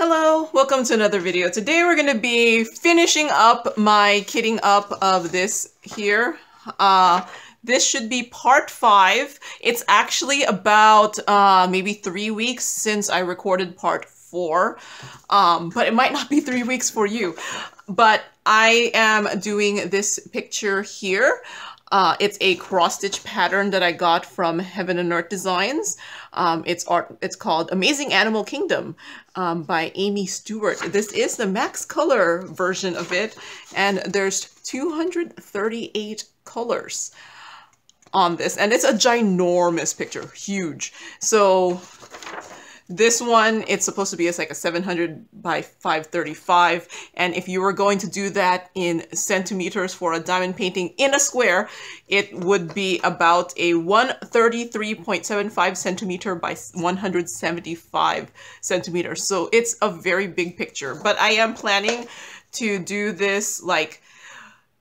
Hello, welcome to another video. Today we're going to be finishing up my kitting up of this here. Uh, this should be part five. It's actually about uh, maybe three weeks since I recorded part four, um, but it might not be three weeks for you. But I am doing this picture here. Uh, it's a cross stitch pattern that I got from Heaven and Earth Designs. Um, it's art. It's called Amazing Animal Kingdom um, by Aimee Stewart. This is the max color version of it, and there's 238 colors on this, and it's a ginormous picture, huge. So this one, it's supposed to be as like a 700 by 535. And if you were going to do that in centimeters for a diamond painting in a square, it would be about a 133.75 centimeter by 175 centimeters. So it's a very big picture, but I am planning to do this like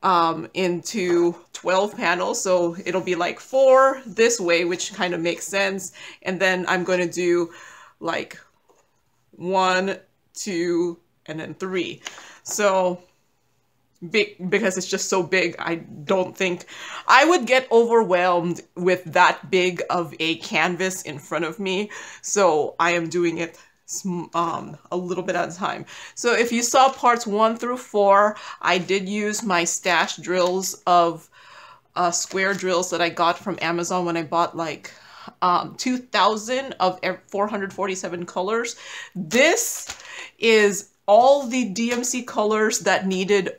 um, into 12 panels. So it'll be like four this way, which kind of makes sense. And then I'm going to do like one, two, and then three. So big because it's just so big i don't think i would get overwhelmed with that big of a canvas in front of me so i am doing it um, a little bit at a time. So if you saw parts one through four, I did use my stash drills of uh, square drills that I got from Amazon when I bought like um, 2000 of 447 colors. This is all the DMC colors that needed,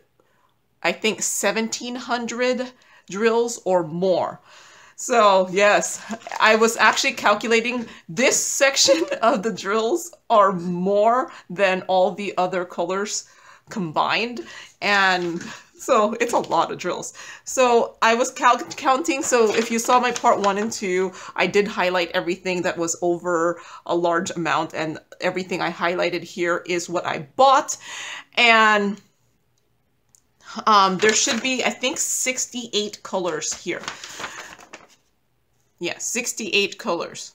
I think, 1700 drills or more. So yes, I was actually calculating this section of the drills are more than all the other colors combined. And so it's a lot of drills. So I was counting. So if you saw my part one and two, I did highlight everything that was over a large amount and everything I highlighted here is what I bought. And um, there should be, I think, 68 colors here. Yeah, 68 colors.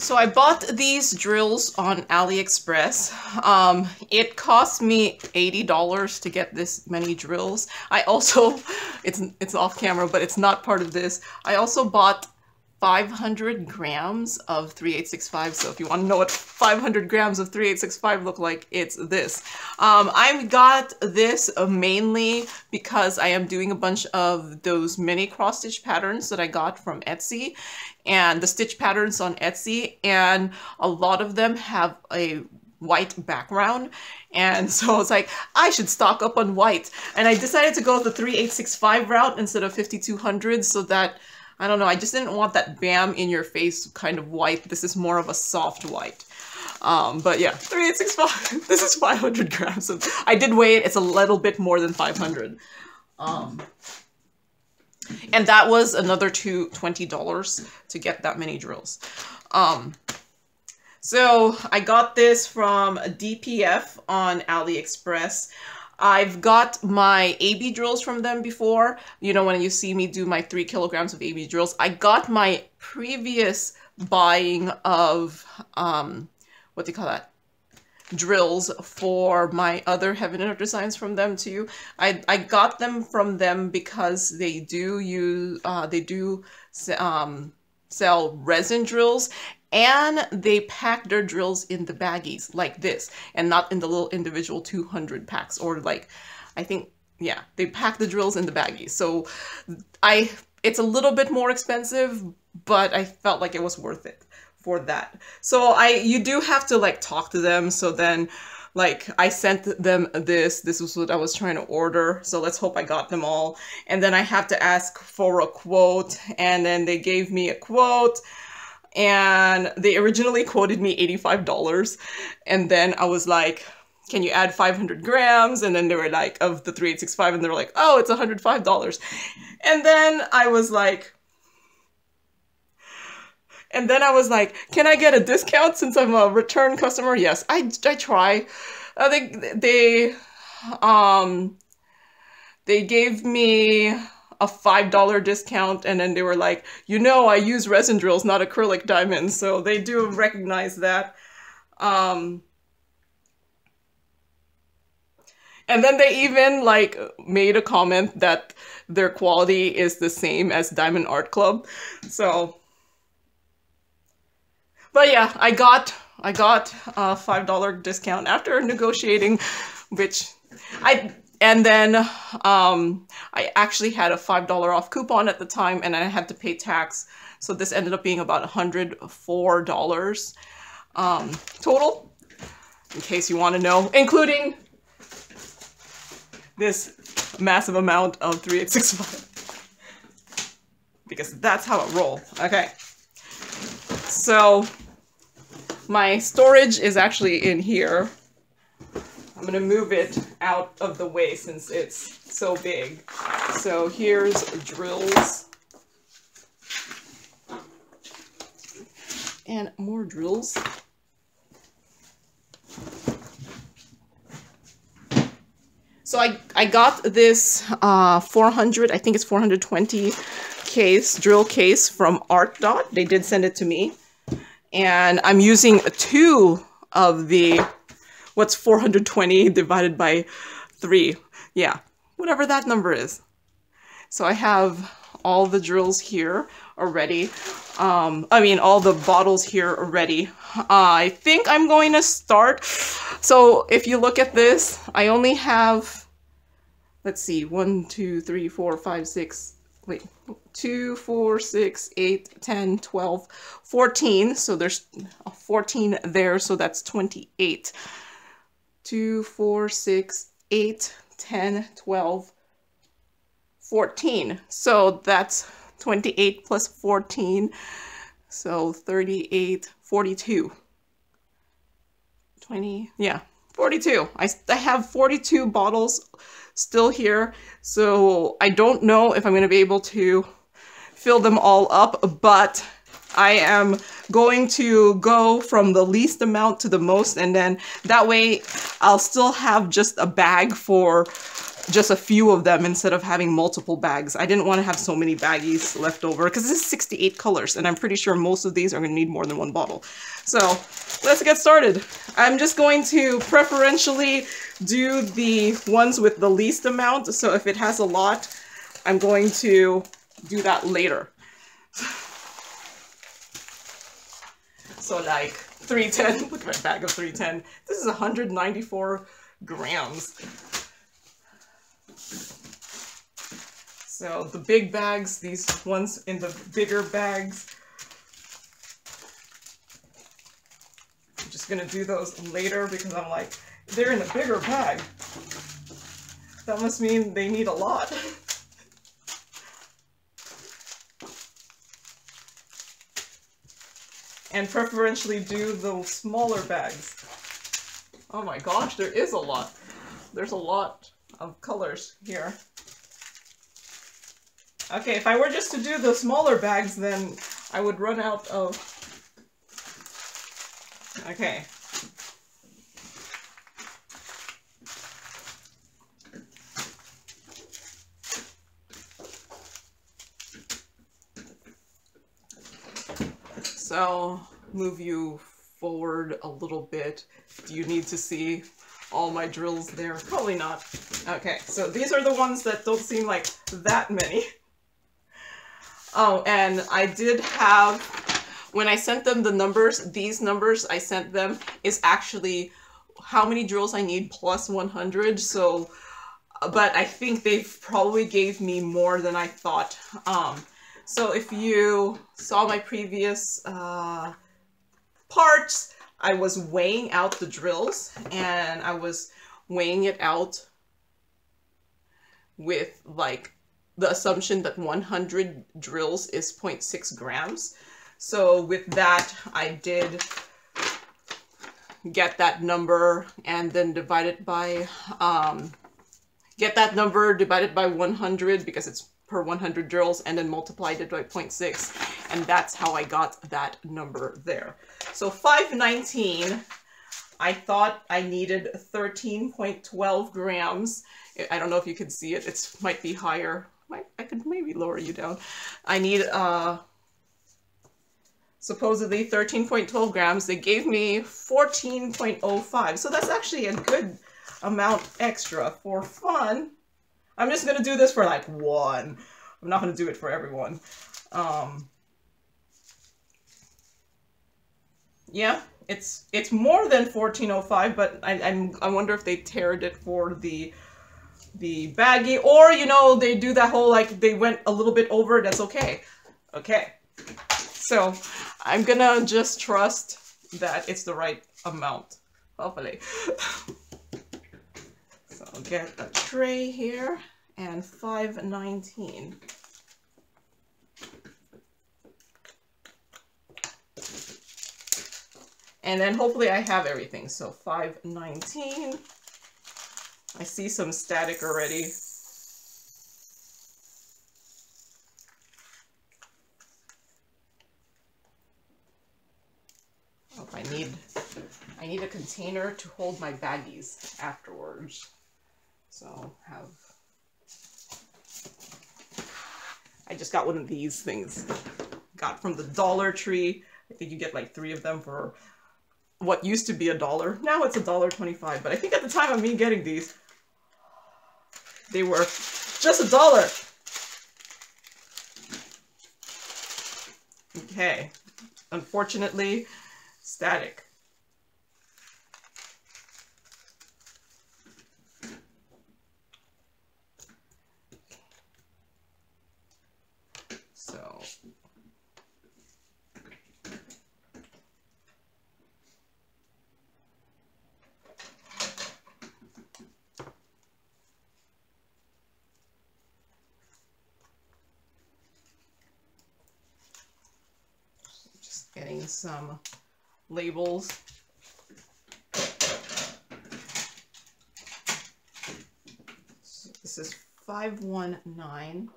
So I bought these drills on AliExpress. Um, it cost me $80 to get this many drills. I also, it's, it's off camera, but it's not part of this. I also bought 500 grams of 3865. So if you want to know what 500 grams of 3865 look like, it's this. Um, I got this mainly because I am doing a bunch of those mini cross stitch patterns that I got from Etsy and the stitch patterns on Etsy. And a lot of them have a white background and so I was like I should stock up on white and I decided to go the 3865 route instead of 5200 so that I don't know. I just didn't want that bam in your face kind of white. This is more of a soft white. Um, but yeah, 3865. This is 500 grams. Of, I did weigh it. It's a little bit more than 500. Um, and that was another two, $20 to get that many drills. Um, so I got this from DPF on AliExpress. I've got my AB drills from them before. You know, when you see me do my three kilograms of AB drills, I got my previous buying of, um, what do you call that? drills for my other Heaven and Earth designs from them too. I, I got them from them because they do use, uh, they do, um, sell resin drills and they pack their drills in the baggies like this and not in the little individual 200 packs or like I think yeah they pack the drills in the baggies. So I it's a little bit more expensive but I felt like it was worth it for that. So I you do have to like talk to them. So then like I sent them this. This was what I was trying to order. So let's hope I got them all. And then I have to ask for a quote and then they gave me a quote and they originally quoted me $85 and then I was like can you add 500 grams? And then they were like of the 3865 and they were like oh it's $105 and then I was like and then I was like can I get a discount since I'm a return customer? Yes I, I try. I think they um they gave me a $5 discount and then they were like, you know, I use resin drills, not acrylic diamonds. So they do recognize that. Um, and then they even like made a comment that their quality is the same as Diamond Art Club. So, but yeah, I got I got a five dollar discount after negotiating, which I and then um, I actually had a five dollar off coupon at the time, and I had to pay tax. So this ended up being about hundred four dollars um, total, in case you want to know, including this massive amount of 3865 because that's how it rolls. Okay. So my storage is actually in here. I'm gonna move it out of the way since it's so big. So here's drills. And more drills. So I, I got this uh, 400, I think it's 420 case, drill case from Art Dot. They did send it to me. And I'm using two of the, what's 420 divided by three? Yeah, whatever that number is. So I have all the drills here already. Um, I mean, all the bottles here already. Uh, I think I'm going to start. So if you look at this, I only have let's see, one, two, three, four, five, six, wait, two, four, six, eight, 10, 12, 14. So there's 14 there, so that's 28. Two, four, six, eight, 10, 12, 14. So that's 28 plus 14. So 38, 42. 20, yeah, 42. I, I have 42 bottles still here. So I don't know if I'm going to be able to fill them all up, but I am going to go from the least amount to the most and then that way I'll still have just a bag for just a few of them instead of having multiple bags. I didn't want to have so many baggies left over because this is 68 colors and I'm pretty sure most of these are going to need more than one bottle. So let's get started. I'm just going to preferentially do the ones with the least amount. So if it has a lot, I'm going to do that later. So like 310, look at my bag of 310. This is 194 grams. So the big bags, these ones in the bigger bags. I'm just gonna do those later because I'm like, they're in a bigger bag. That must mean they need a lot. and preferentially do the smaller bags. Oh my gosh, there is a lot. There's a lot of colors here. Okay, if I were just to do the smaller bags, then I would run out of... Okay. So, move you forward a little bit. Do you need to see all my drills there? Probably not. Okay, so these are the ones that don't seem like that many. Oh, and I did have, when I sent them the numbers, these numbers I sent them is actually how many drills I need plus 100. So, but I think they've probably gave me more than I thought. Um, so if you saw my previous uh, parts, I was weighing out the drills and I was weighing it out with like the assumption that 100 drills is 0.6 grams. So with that, I did get that number and then divide it by, um, get that number divided by 100 because it's per 100 drills and then multiplied it by 0.6 and that's how I got that number there. So 519, I thought I needed 13.12 grams. I don't know if you can see it, it might be higher might, I could maybe lower you down. I need, uh, supposedly 13.12 grams. They gave me 14.05. So that's actually a good amount extra for fun. I'm just to do this for like one. I'm not to do it for everyone. Um, yeah, it's it's more than 1405, but I, I'm, I wonder if they tared it for the the baggy, or, you know, they do that whole, like, they went a little bit over, that's okay. Okay. So, I'm gonna just trust that it's the right amount, hopefully. I'll get a tray here, and 519. And then hopefully I have everything. So 519. I see some static already. Oh, I need I need a container to hold my baggies afterwards. So have I just got one of these things. Got from the Dollar Tree. I think you get like three of them for what used to be a dollar. Now it's a dollar twenty-five. But I think at the time of me getting these, they were just a dollar. Okay. Unfortunately, static. So just getting some labels. So this is 519.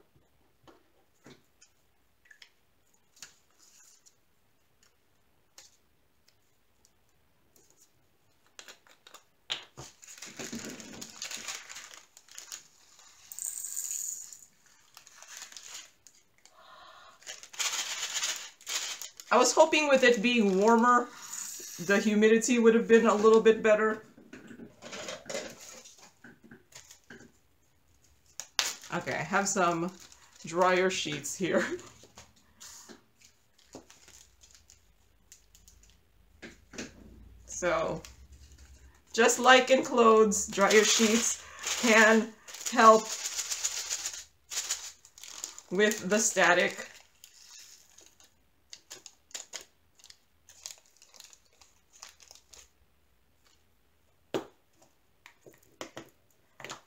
Was hoping with it being warmer, the humidity would have been a little bit better. Okay, I have some dryer sheets here. So, just like in clothes, dryer sheets can help with the static.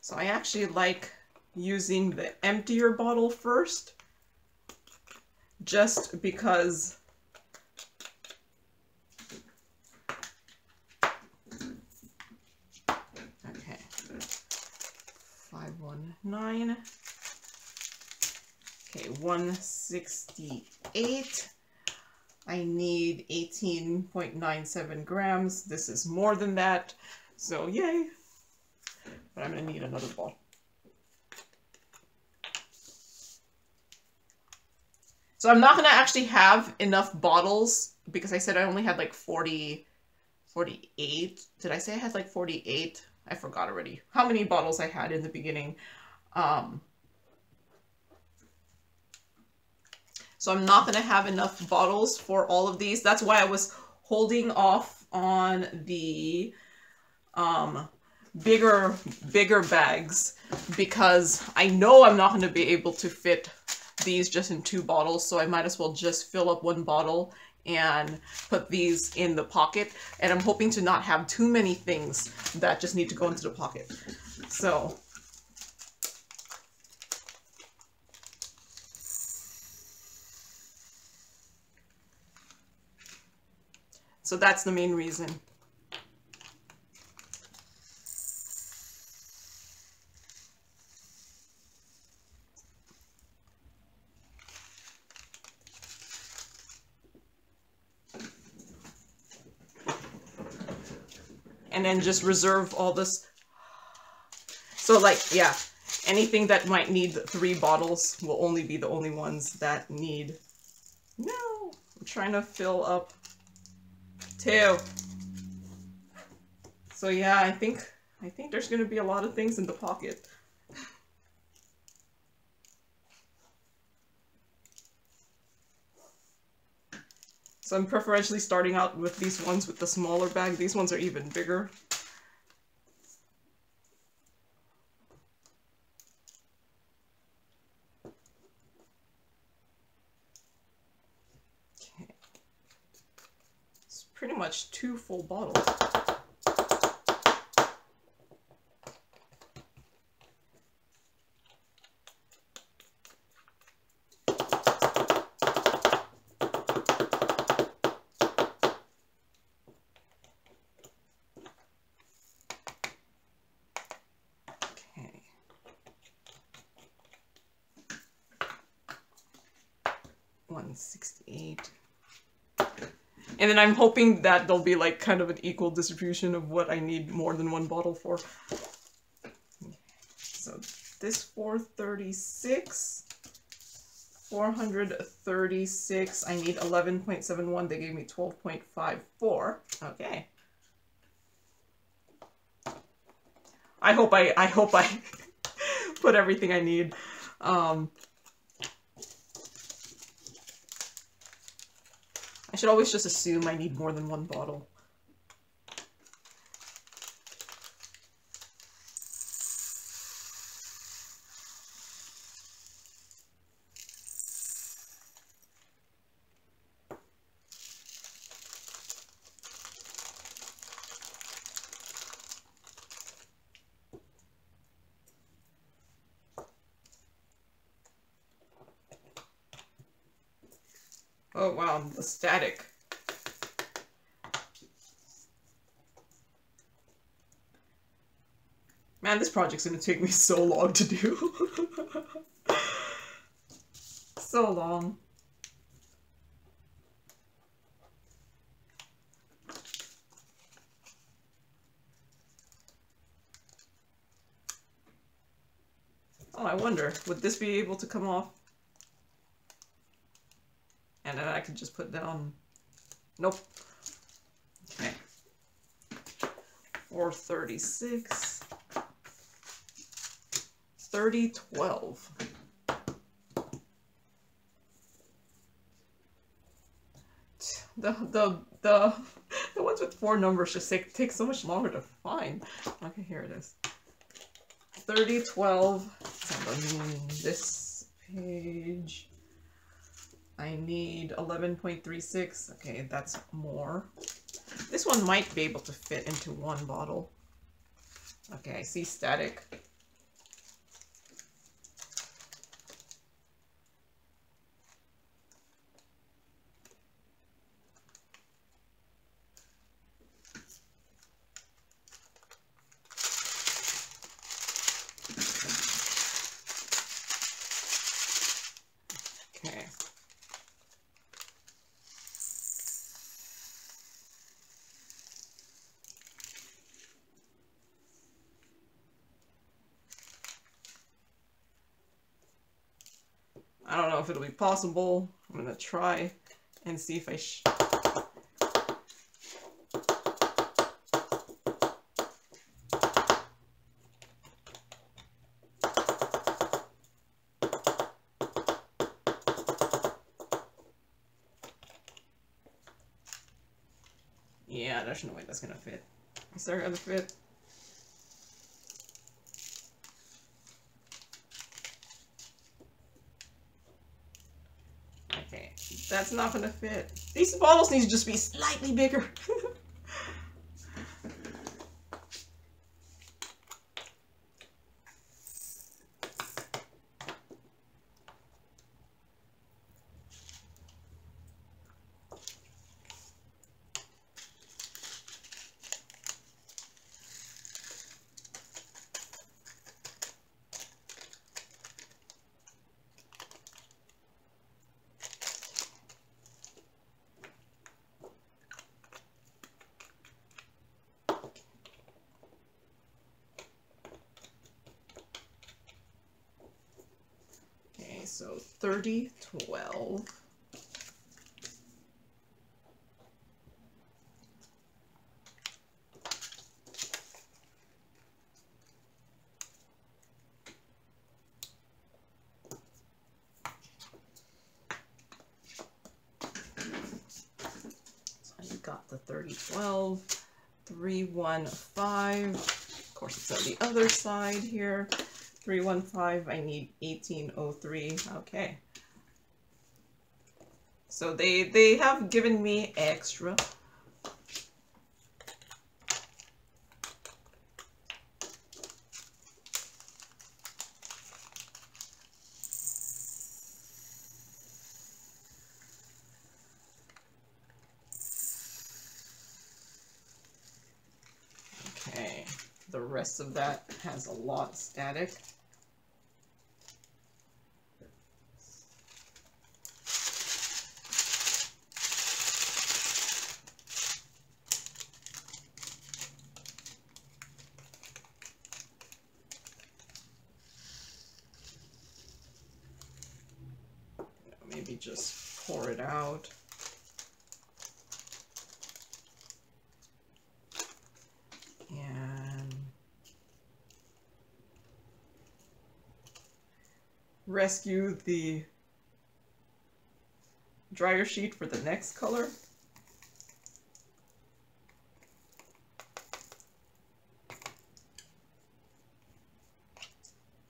So I actually like using the emptier bottle first, just because Okay, 519. Okay, 168. I need 18.97 grams. This is more than that, so yay. But I'm gonna need another bottle. So I'm not gonna actually have enough bottles because I said I only had like 40, 48. Did I say I had like 48? I forgot already how many bottles I had in the beginning. Um, so I'm not gonna have enough bottles for all of these. That's why I was holding off on the um, bigger, bigger bags because I know I'm not gonna be able to fit these just in two bottles, so I might as well just fill up one bottle and put these in the pocket. And I'm hoping to not have too many things that just need to go into the pocket. So, so that's the main reason. And just reserve all this. So like, yeah, anything that might need three bottles will only be the only ones that need. No, I'm trying to fill up two. So yeah, I think I think there's gonna be a lot of things in the pocket. So I'm preferentially starting out with these ones with the smaller bag. These ones are even bigger. Okay. It's pretty much two full bottles. Okay. One sixty-eight. And then I'm hoping that there'll be like kind of an equal distribution of what I need more than one bottle for. So this 436, 436, I need 11.71, they gave me 12.54. Okay. I hope I I hope I put everything I need. Um, I should always just assume I need more than one bottle. Oh wow, the static. Man, this project's gonna take me so long to do. so long. Oh, I wonder, would this be able to come off? And then I could just put down... Nope. Okay. 436. 3012. The, the, the, the ones with four numbers just take, take so much longer to find. Okay, here it is. 3012. It's on this page. I need 11.36. Okay, that's more. This one might be able to fit into one bottle. Okay, I see static. Okay. I don't know possible. I'm gonna try and see if I Yeah, there's no way that's gonna fit. Is there gonna fit? Okay, that's not gonna fit. These bottles need to just be slightly bigger. 30, 12. got the 3012, 315. Of course, it's on the other side here. 315, I need 1803. Okay. So they, they have given me extra. Okay, the rest of that has a lot static. Maybe just pour it out. And rescue the dryer sheet for the next color.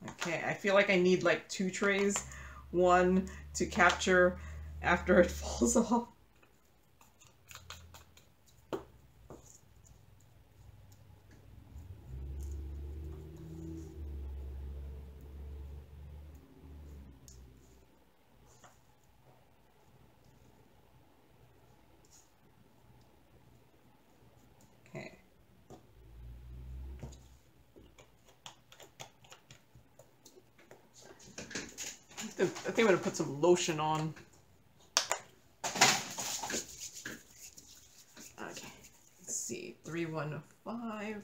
Okay, I feel like I need like two trays. One to capture after it falls off. lotion on. Okay, let's see, Three, one, five.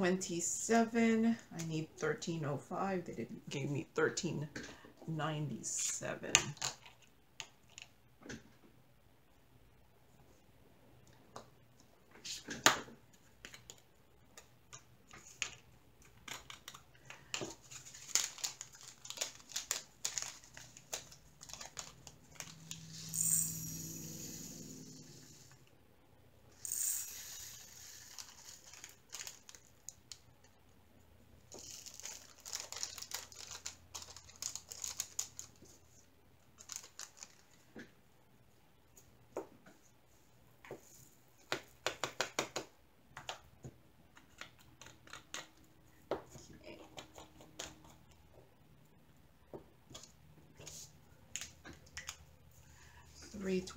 27. I need 1305. They didn't, gave me 1397.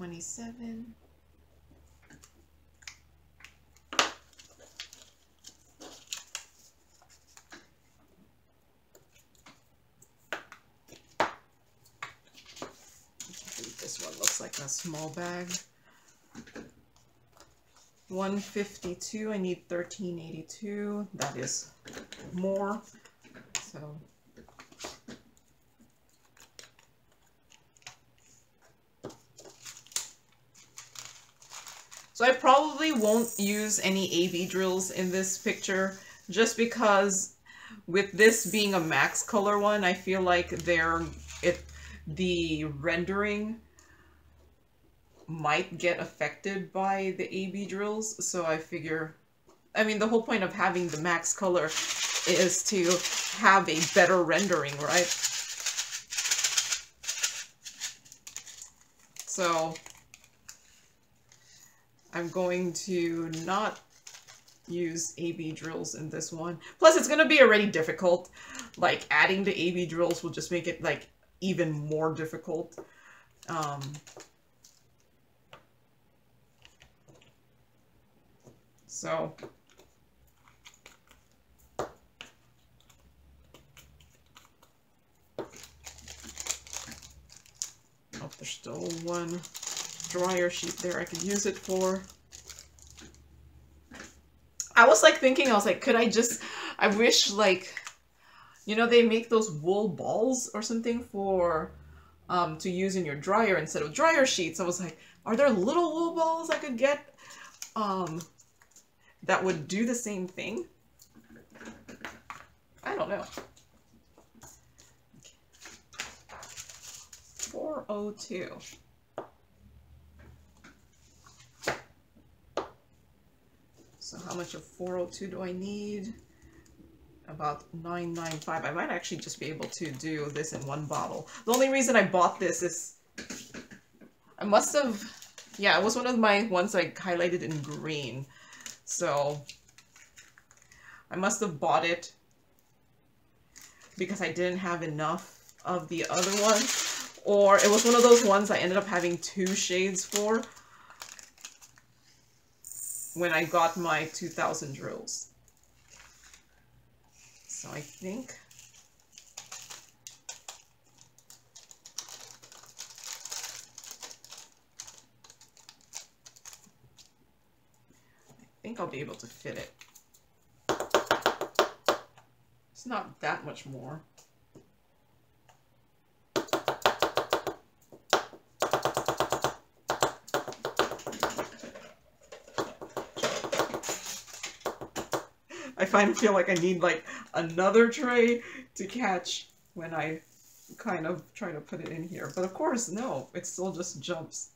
Ninety-seven. Three twenty-seven. This one looks like a small bag. 152, I need 1382. That is more. So So I probably won't use any AB drills in this picture just because with this being a max color one, I feel like they're it the rendering might get affected by the AB drills. So I figure, I mean, the whole point of having the max color is to have a better rendering, right? So I'm going to not use AB drills in this one. Plus, it's going to be already difficult. Like, adding the AB drills will just make it, like, even more difficult. Um, so... There's still one dryer sheet there I could use it for. I was like thinking, I was like, could I just, I wish like, you know, they make those wool balls or something for, um, to use in your dryer instead of dryer sheets. I was like, are there little wool balls I could get, um, that would do the same thing? I don't know. 402. So how much of 402 do I need? About 995. I might actually just be able to do this in one bottle. The only reason I bought this is I must have, yeah, it was one of my ones I highlighted in green. So I must have bought it because I didn't have enough of the other one. Or it was one of those ones I ended up having two shades for when I got my 2000 drills. So I think I think I'll be able to fit it. It's not that much more. I find feel like I need like another tray to catch when I kind of try to put it in here. But of course, no, it still just jumps.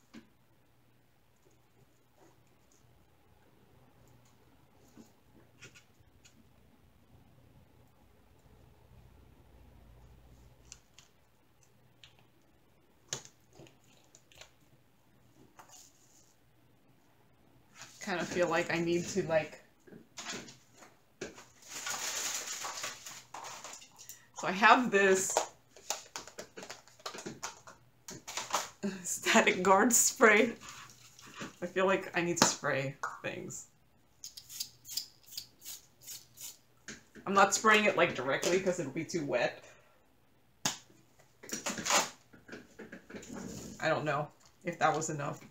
kind of feel like I need to like So I have this static guard spray. I feel like I need to spray things. I'm not spraying it like directly because it'll be too wet. I don't know if that was enough.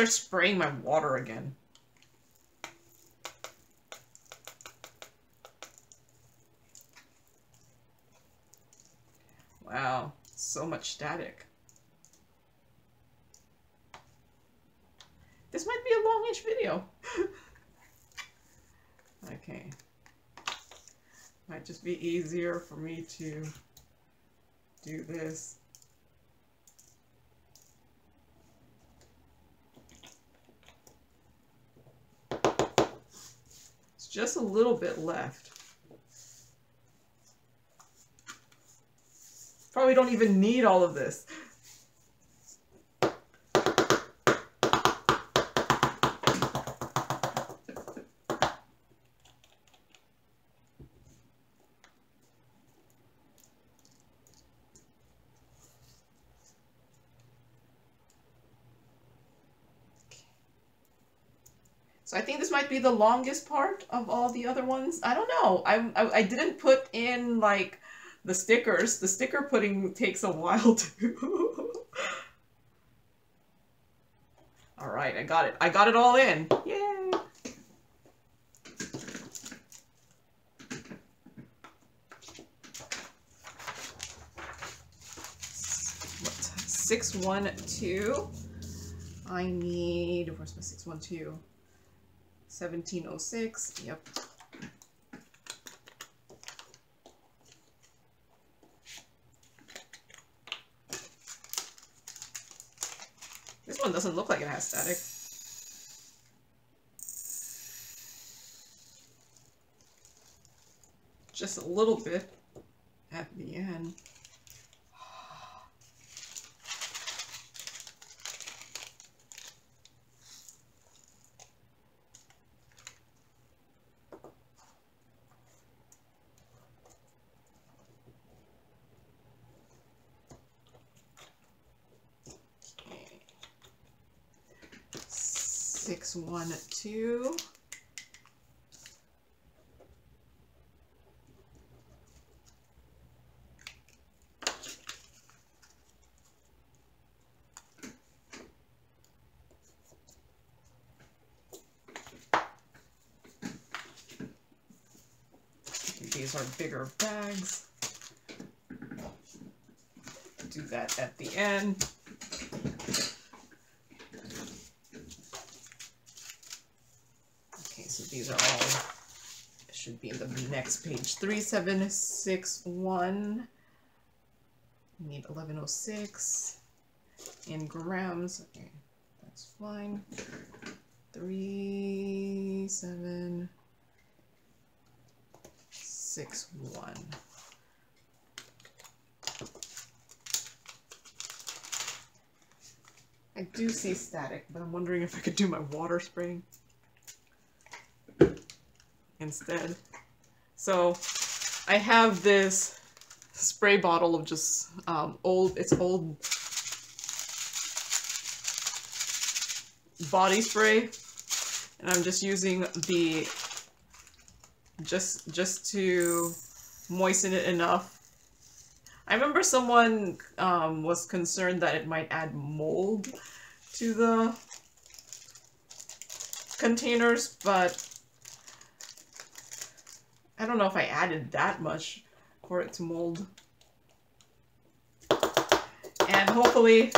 Start spraying my water again. Wow, so much static. This might be a longish video. okay. Might just be easier for me to do this. Just a little bit left. Probably don't even need all of this. So I think this might be the longest part of all the other ones. I don't know. I, I, I didn't put in like the stickers. The sticker putting takes a while too. all right, I got it. I got it all in. Yay! Six one two. I need. Where's my six one two? 1706, yep. This one doesn't look like it has static. Just a little bit at the end. one, two. These are bigger bags. Do that at the end. These are all, should be in the next page. 3761. We need 1106 in grams. Okay, that's fine. Three, seven, six, one. I do see static, but I'm wondering if I could do my water spraying instead. So I have this spray bottle of just um, old, it's old body spray and I'm just using the just just to moisten it enough I remember someone um, was concerned that it might add mold to the containers but I don't know if I added that much for it to mold and hopefully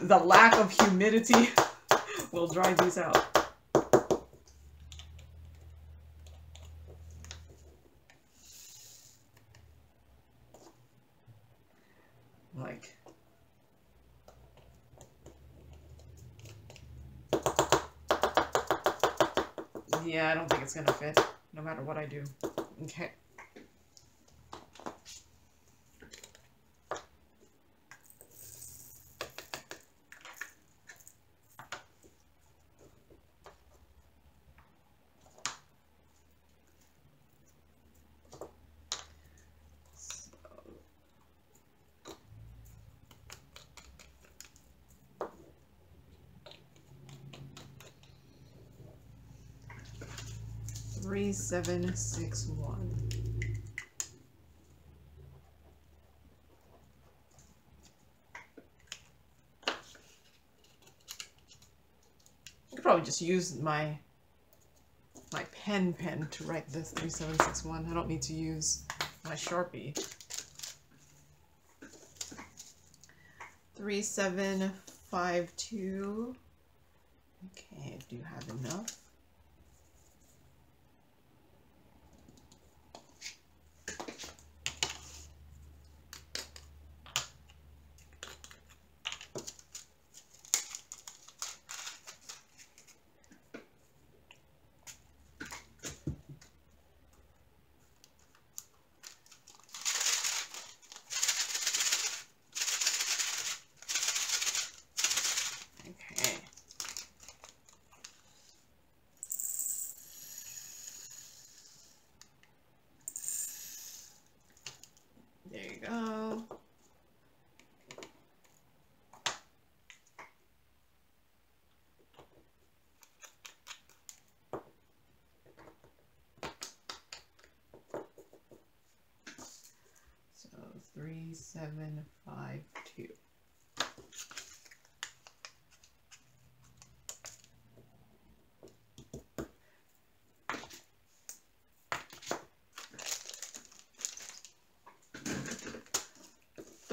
the lack of humidity will dry these out. Like, yeah, I don't think it's gonna fit, no matter what I do. Okay. three seven six one. I could probably just use my my pen pen to write this 3761. I don't need to use my Sharpie. 3752. Okay, do have enough.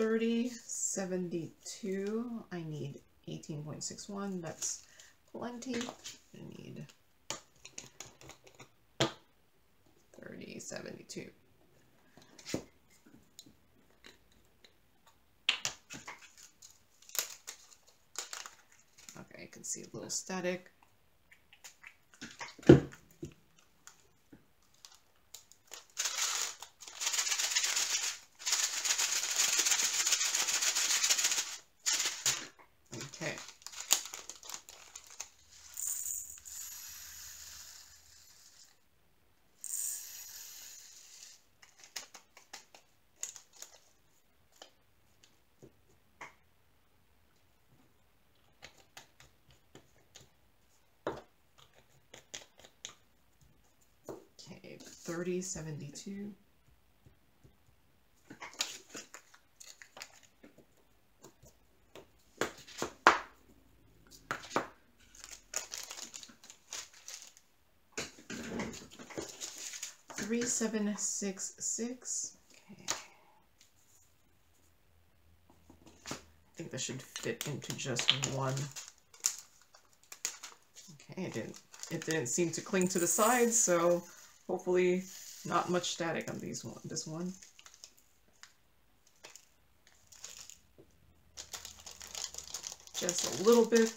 30, 72. I need 18.61. That's plenty. I need 30, 72. Okay, I can see a little static. Okay, 3766. Okay. I think this should fit into just one. Okay, it didn't it didn't seem to cling to the sides, so hopefully not much static on these one this one. Just a little bit.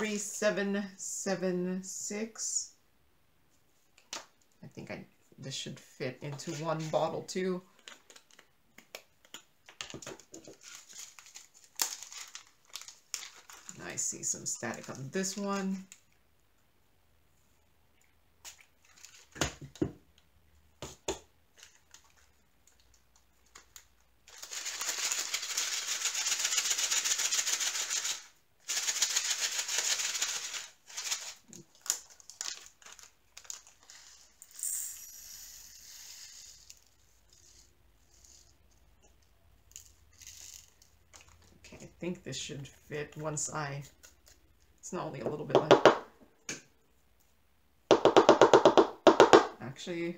three seven seven six. I think I this should fit into one bottle too. I see some static on this one. think this should fit once I, it's not only a little bit left. Actually,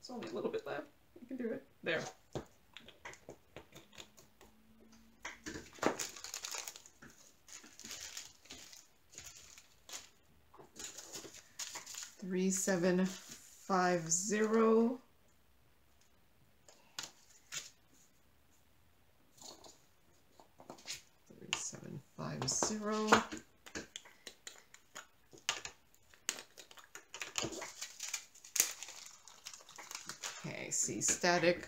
it's only a little bit left. You can do it. There. three seven five zero. Three seven five zero. Okay, see static.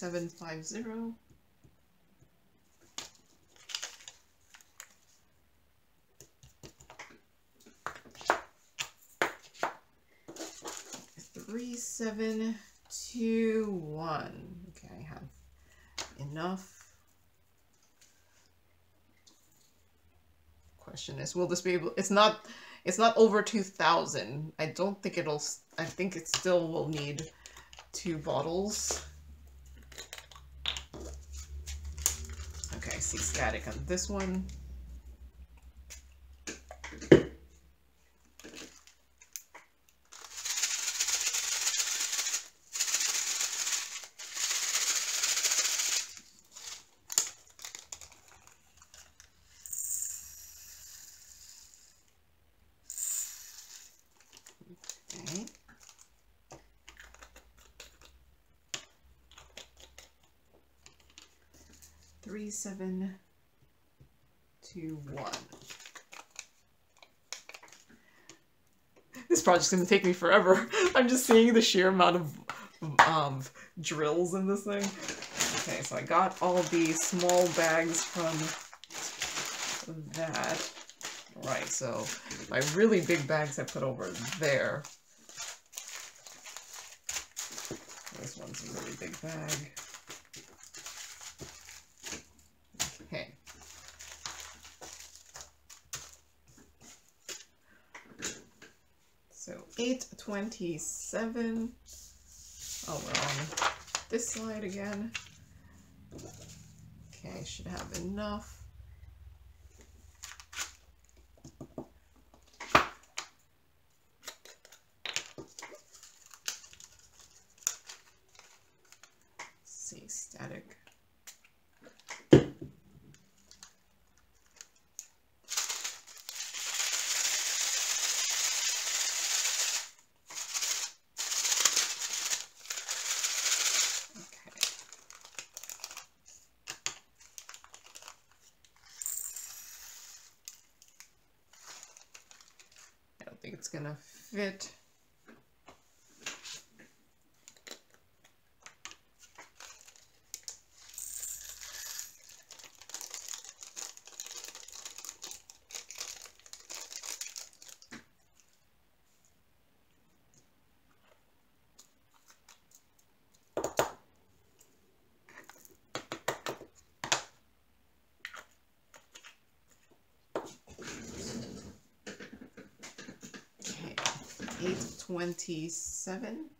Three seven five zero. Three seven two one. Okay, I have enough. Question is, will this be able? It's not. It's not over two thousand. I don't think it'll. I think it still will need two bottles. Okay, I see static on this one. three, seven, two, one. This project's gonna take me forever. I'm just seeing the sheer amount of um, drills in this thing. Okay, so I got all the small bags from that. Right, so my really big bags I put over there. This one's a really big bag. Okay. So 827. Oh, we're on this side again. Okay, should have enough. see, static. Gonna 27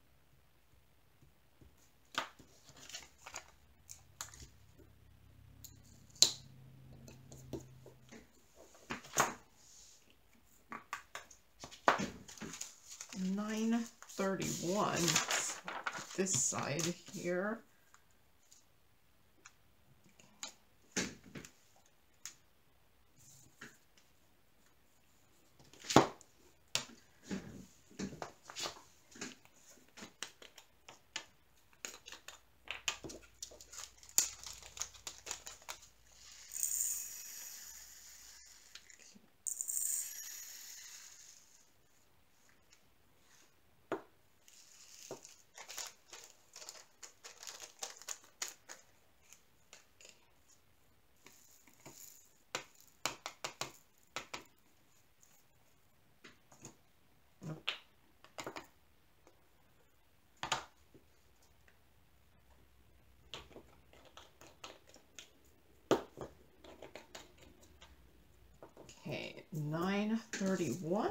931.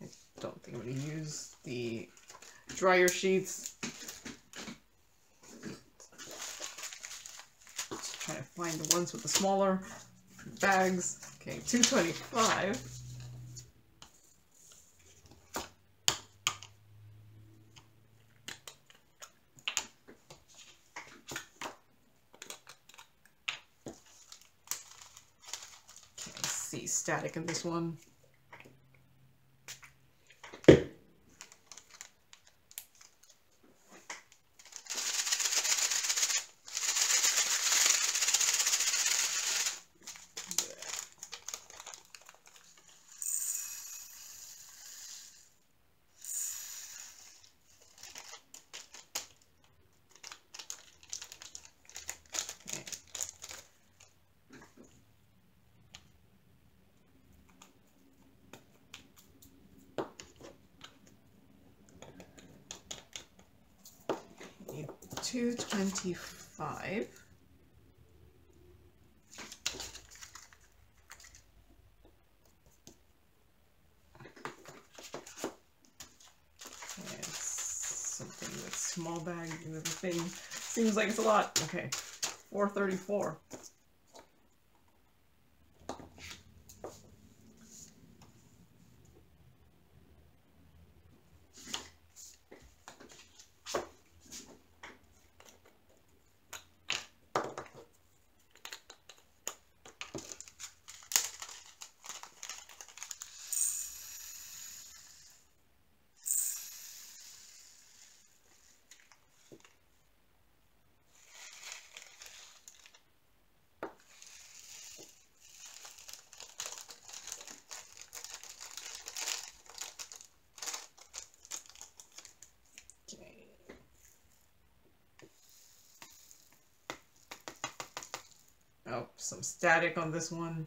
I don't think I'm going to use the dryer sheets. Just trying to find the ones with the smaller bags. Okay, 225. Static in this one. 25. Something with small bag, the thing seems like it's a lot. Okay, 434. Static on this one.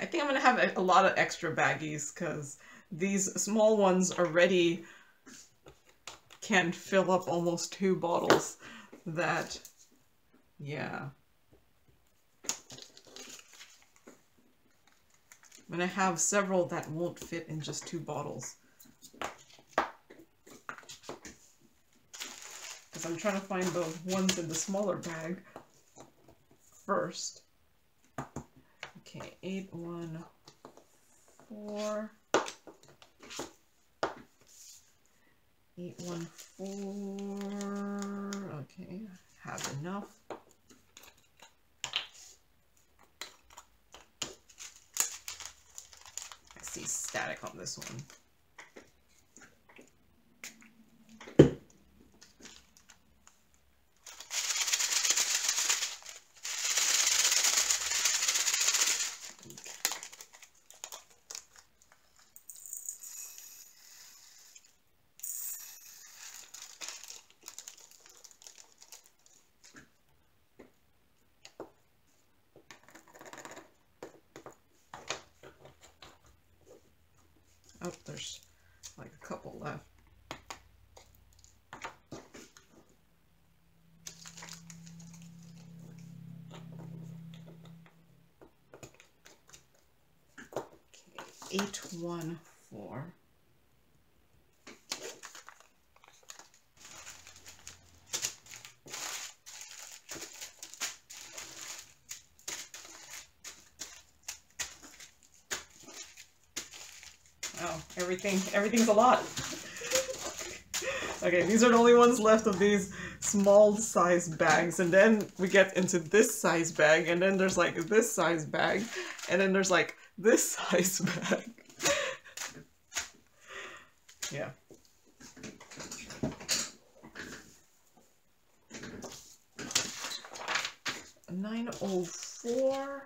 I think I'm gonna have a, lot of extra baggies because these small ones already can fill up almost two bottles. That, yeah. I'm gonna have several that won't fit in just two bottles. Because I'm trying to find the ones in the smaller bag first. Okay, eight, one, four. Eight, one, four. Okay, have enough. I see static on this one. Oh, there's like a couple left. Okay, eight, one, four. Oh, everything, everything's a lot. okay, these are the only ones left of these small size bags. And then we get into this size bag, and then there's like this size bag, and then there's like this size bag. yeah. Nine oh four.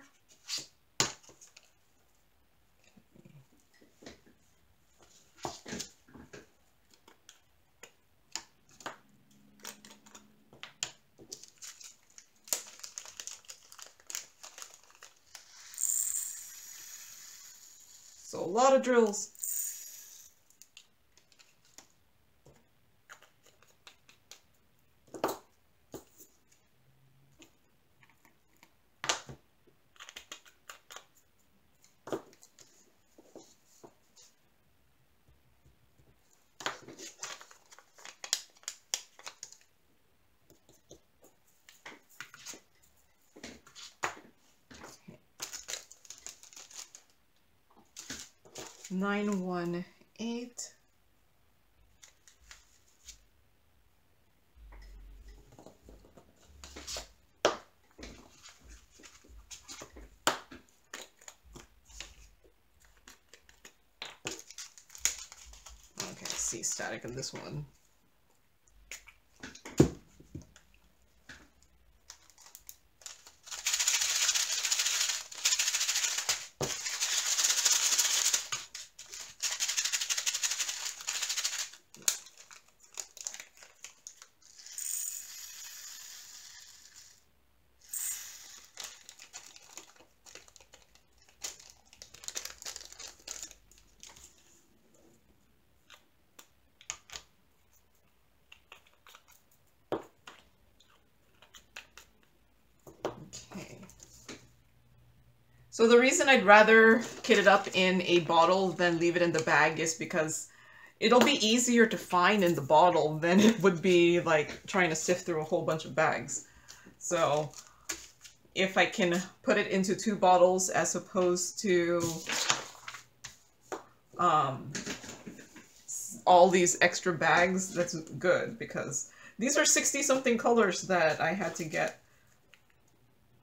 So a lot of drills. Nine one eight. Okay, see static in this one. So the reason I'd rather kit it up in a bottle than leave it in the bag is because it'll be easier to find in the bottle than it would be like trying to sift through a whole bunch of bags. So if I can put it into two bottles as opposed to um, all these extra bags, that's good because these are 60 something colors that I had to get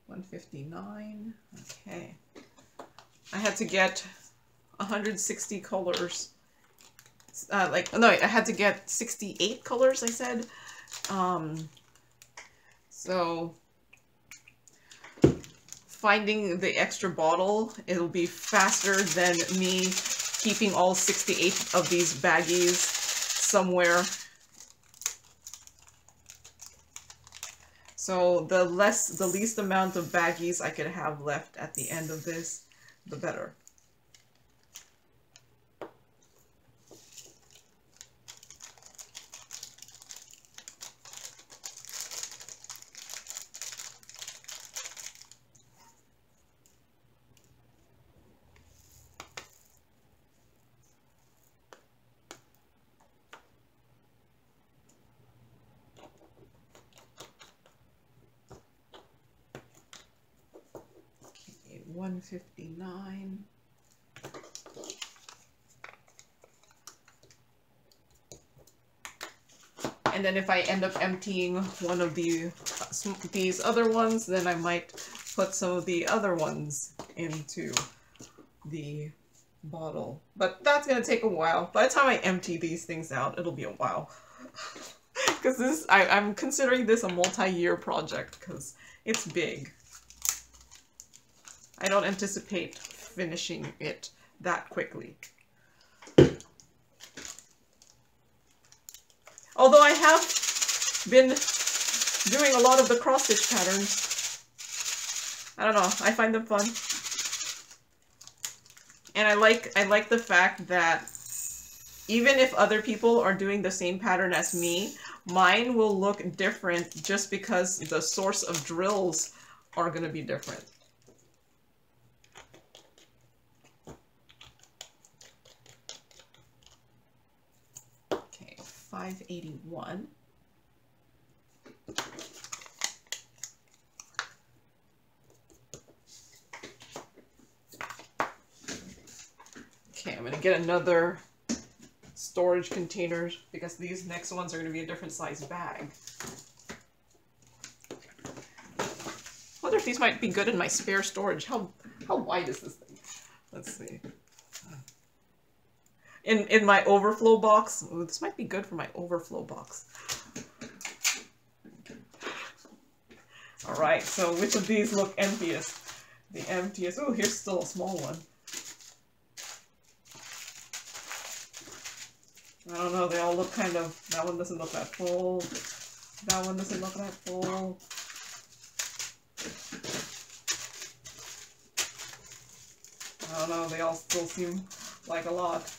159. Okay. I had to get 160 colors. Uh, like, no, I had to get 68 colors, I said. Um, so, finding the extra bottle, it'll be faster than me keeping all 68 of these baggies somewhere So the less, the least amount of baggies I could have left at the end of this, the better. And then if I end up emptying one of the these other ones, then I might put some of the other ones into the bottle. But that's going to take a while. By the time I empty these things out, it'll be a while. Because this, I, I'm considering this a multi-year project because it's big. I don't anticipate finishing it that quickly. Although I have been doing a lot of the cross-stitch patterns. I don't know, I find them fun. And I like I like the fact that even if other people are doing the same pattern as me, mine will look different just because the source of drills are going to be different. Okay, 581. Okay, I'm going to get another storage container because these next ones are going to be a different size bag. I wonder if these might be good in my spare storage. How how wide is this thing? Let's see. In in my overflow box. Ooh, this might be good for my overflow box. All right, so which of these look emptiest? The emptiest. Oh, here's still a small one. I don't know, they all look kind of, that one doesn't look that full, that one doesn't look that full. I don't know, they all still seem like a lot.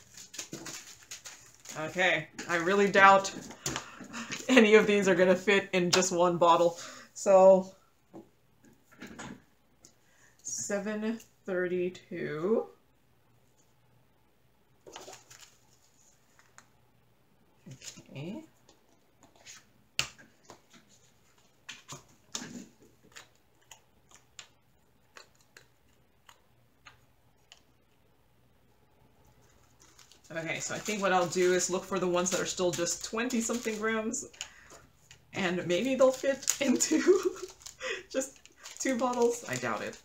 Okay, I really doubt any of these are going to fit in just one bottle. So, 732. Okay. Okay, so I think what I'll do is look for the ones that are still just 20 something grams and maybe they'll fit into just two bottles. I doubt it.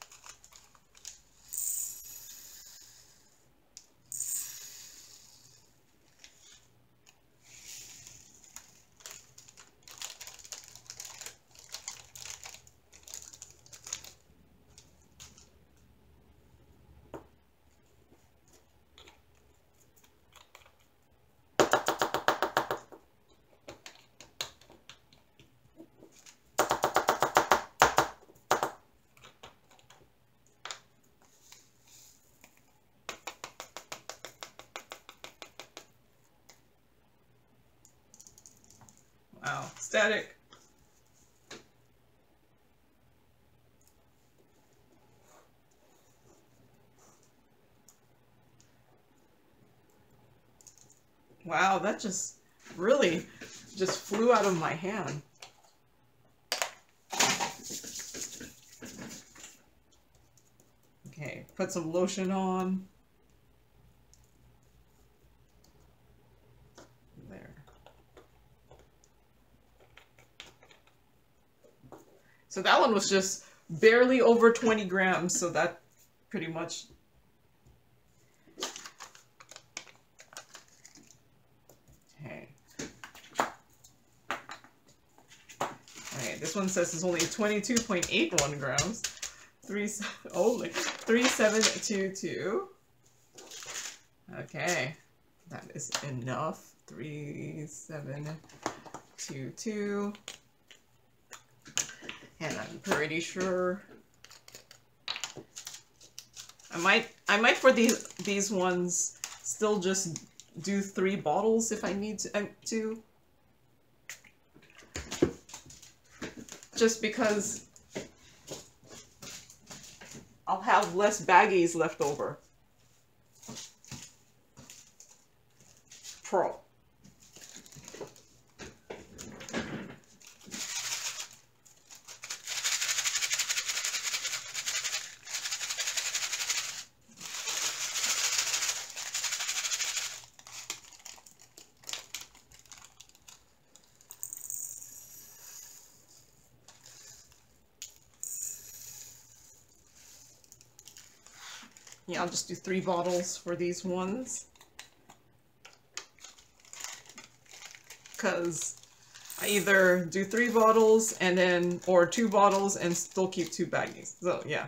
Wow, static. Wow, that just really just flew out of my hand. Okay, put some lotion on. There. So that one was just barely over 20 grams, so that pretty much... Okay. Okay, this one says it's only 22.81 grams. Three, oh, like 3722. Okay, that is enough. 3722 and I'm pretty sure I might I might for these these ones still just do three bottles if I need to, um, uh, to. Just because I'll have less baggies left over. Pro. Just do three bottles for these ones. Because I either do three bottles and then, or two bottles and still keep two baggies. So, yeah.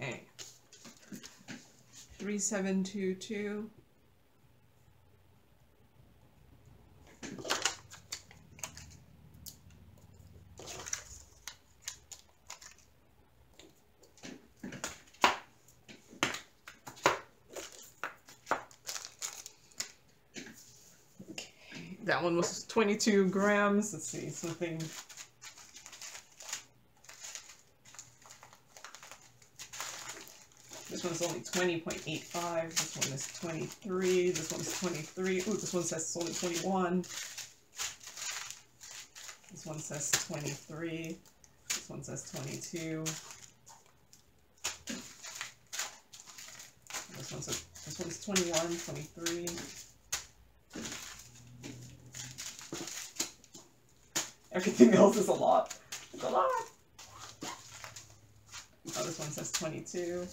Okay. 3722. Okay, that one was 22 grams. Let's see, something This one's only 20.85. This one is 23. This one's 23. Ooh, this one says it's only 21. This one says 23. This one says 22. This one says this one's 21, 23. Everything else is a lot. It's a lot. Oh, this one says 22.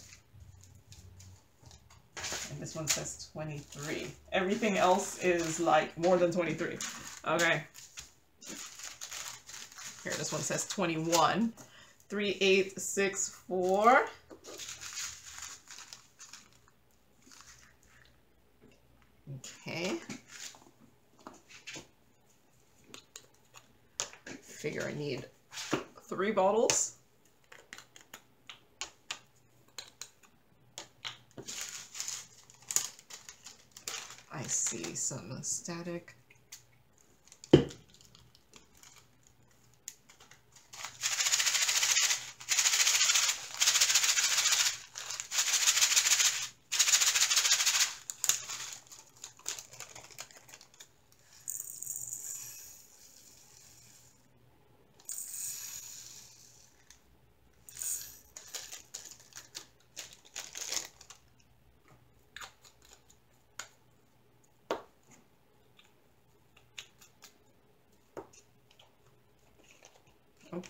This one says 23. Everything else is like more than 23. Okay. Here, this one says 21. 3864. Okay. Figure I need three bottles. See some static. Oh.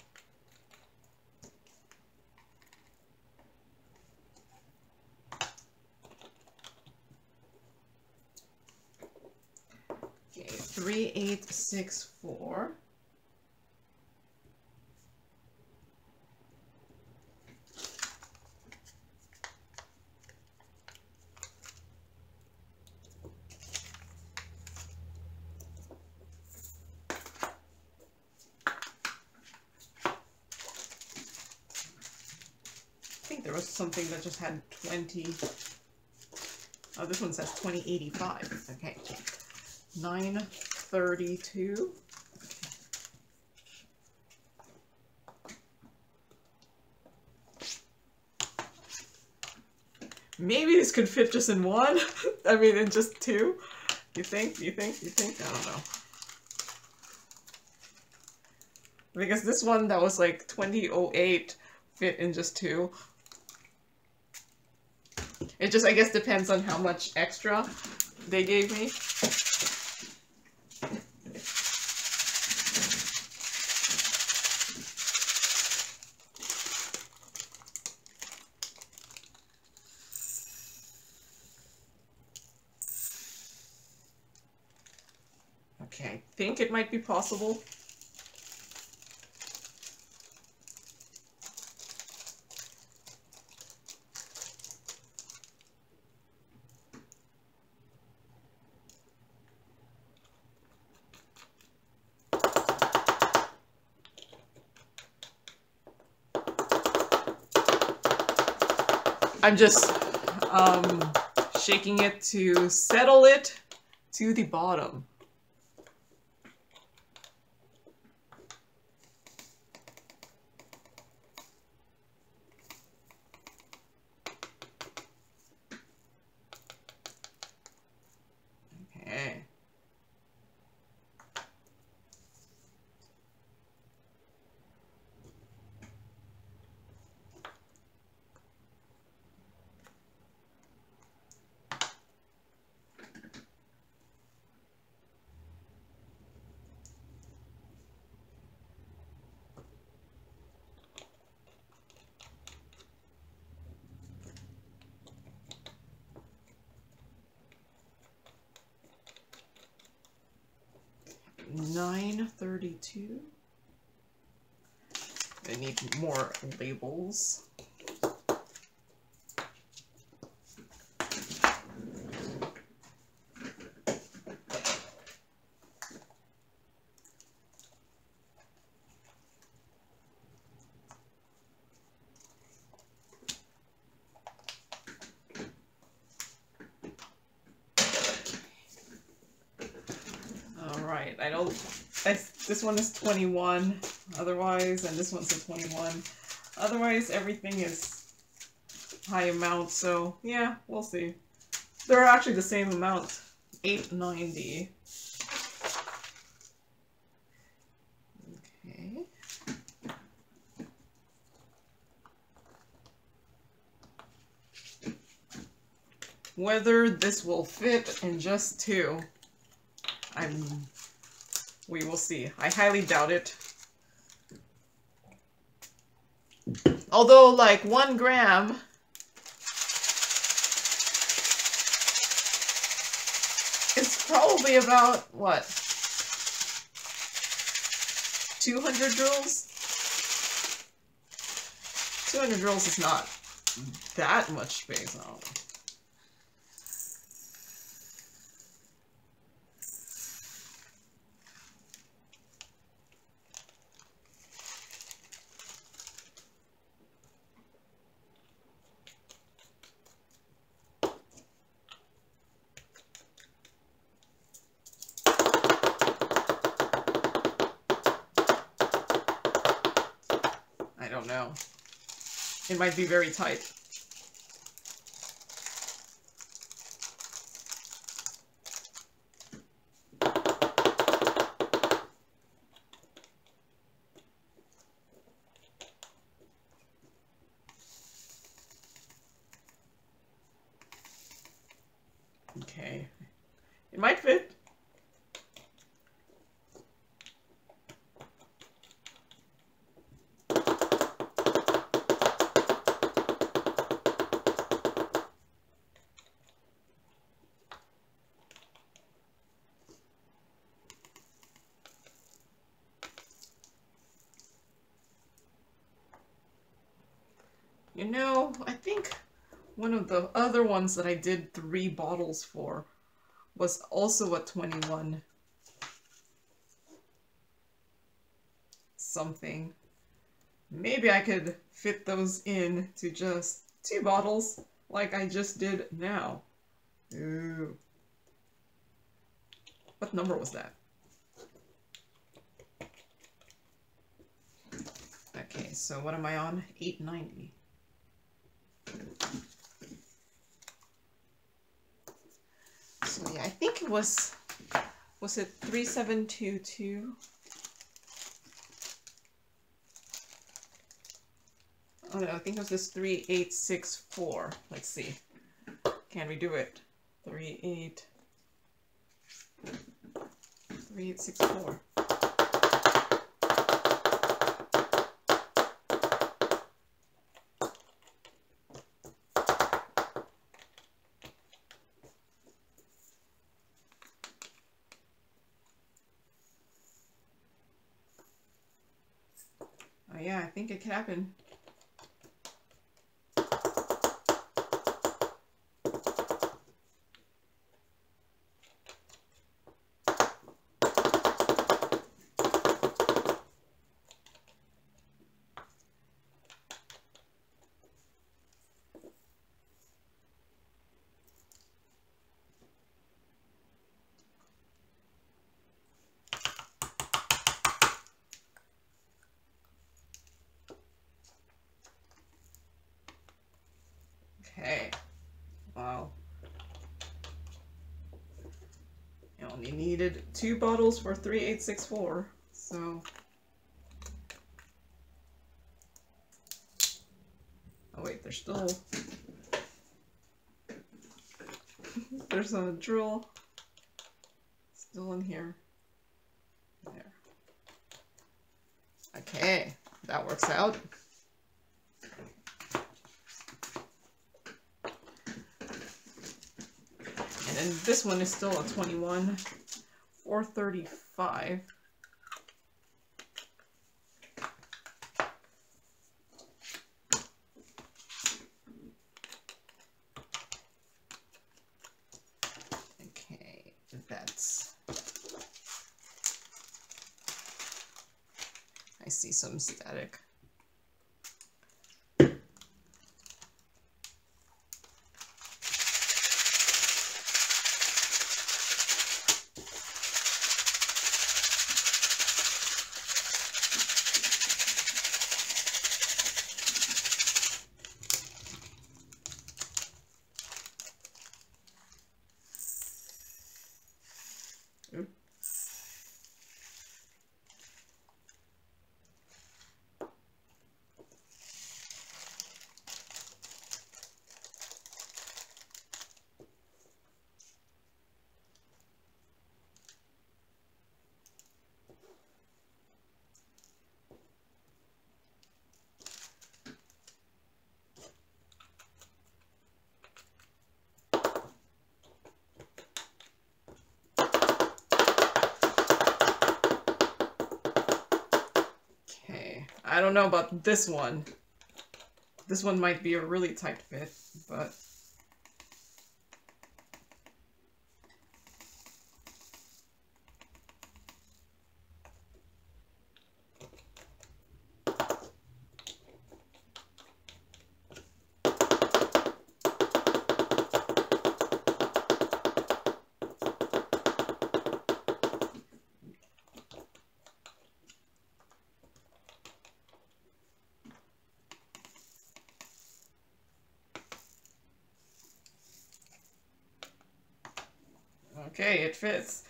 Okay, three, eight, six, four. I think there that just had 20. Oh, this one says 2085. Okay. 932. Maybe this could fit just in one. I mean, in just two. You think? You think? You think? I don't know. Because this one that was like 2008 fit in just two. It just, I guess, depends on how much extra they gave me. Okay, I think it might be possible. I'm just um, shaking it to settle it to the bottom. 932. I need more labels. All right, I don't, I, this one is 21 otherwise, and this one's a 21. Otherwise, everything is high amount, so yeah, we'll see. They're actually the same amount, 890. Okay. Whether this will fit in just two, I'm, we will see. I highly doubt it. Although, like, one gram is probably about, what, 200 jewels? 200 jewels is not that much space. I don't know. I don't know. It might be very tight. Okay. It might fit. You know, I think one of the other ones that I did three bottles for was also a 21 something. Maybe I could fit those in to just two bottles like I just did now. Ooh. What number was that? Okay, so what am I on? 890. I think it was, was it 3722? Oh no, I think it was just 3864. Let's see. Can we do it? 38 3864. Oh yeah, I think it could happen. Okay. Wow. You two bottles for 3864, so... Oh wait, there's still... there's a drill still in here. There. Okay, that works out. And then this one is still a 21, 435. Okay, that's... I see some static. I don't know about this one. This one might be a really tight fit, but... fits.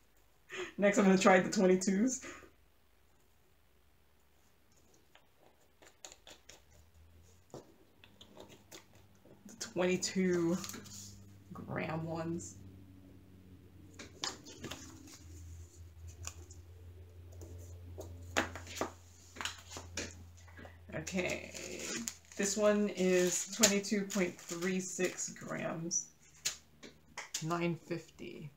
Next I'm gonna try the 22s. The 22 gram ones. Okay, this one is 22.36 grams. 950.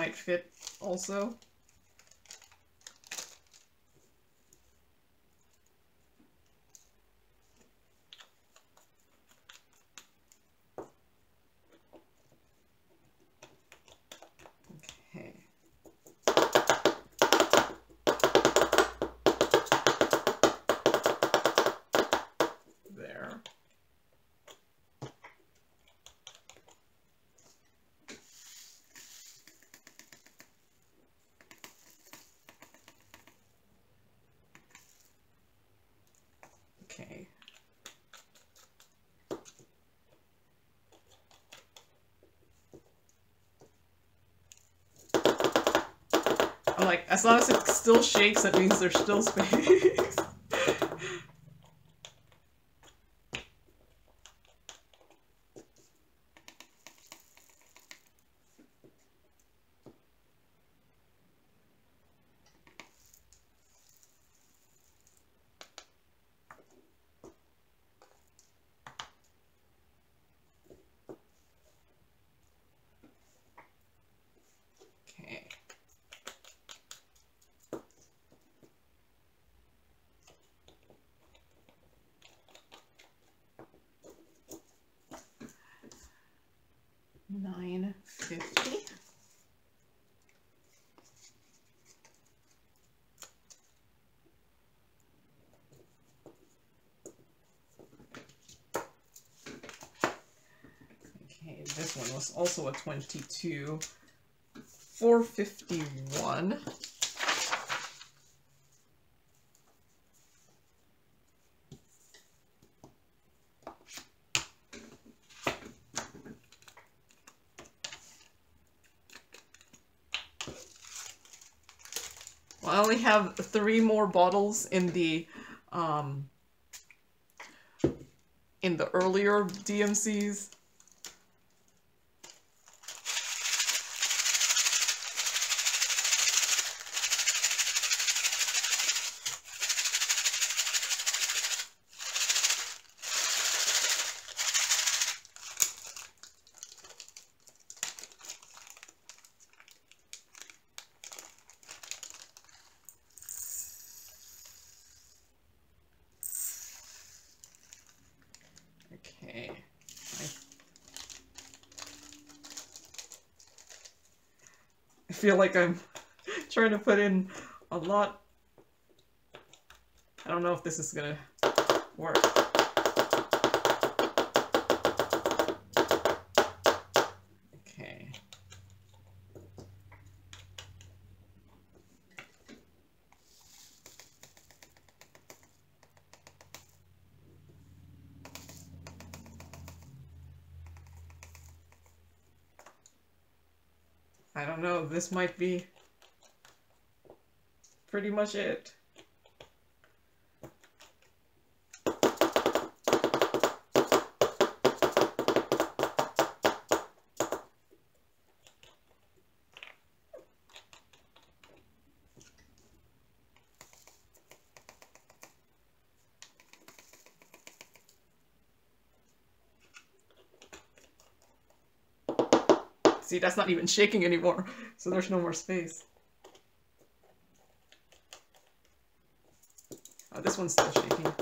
Might fit also. Okay. There. Okay. I'm like, as long as it still shakes, that means there's still space. okay. Nine fifty. Okay, this one was also a 22. 451. I only have three more bottles in the um, in the earlier DMCs. Feel like I'm trying to put in a lot. I don't know if this is gonna work. Okay. I don't know, this might be pretty much it. See, that's not even shaking anymore, so there's no more space. Oh, this one's still shaking.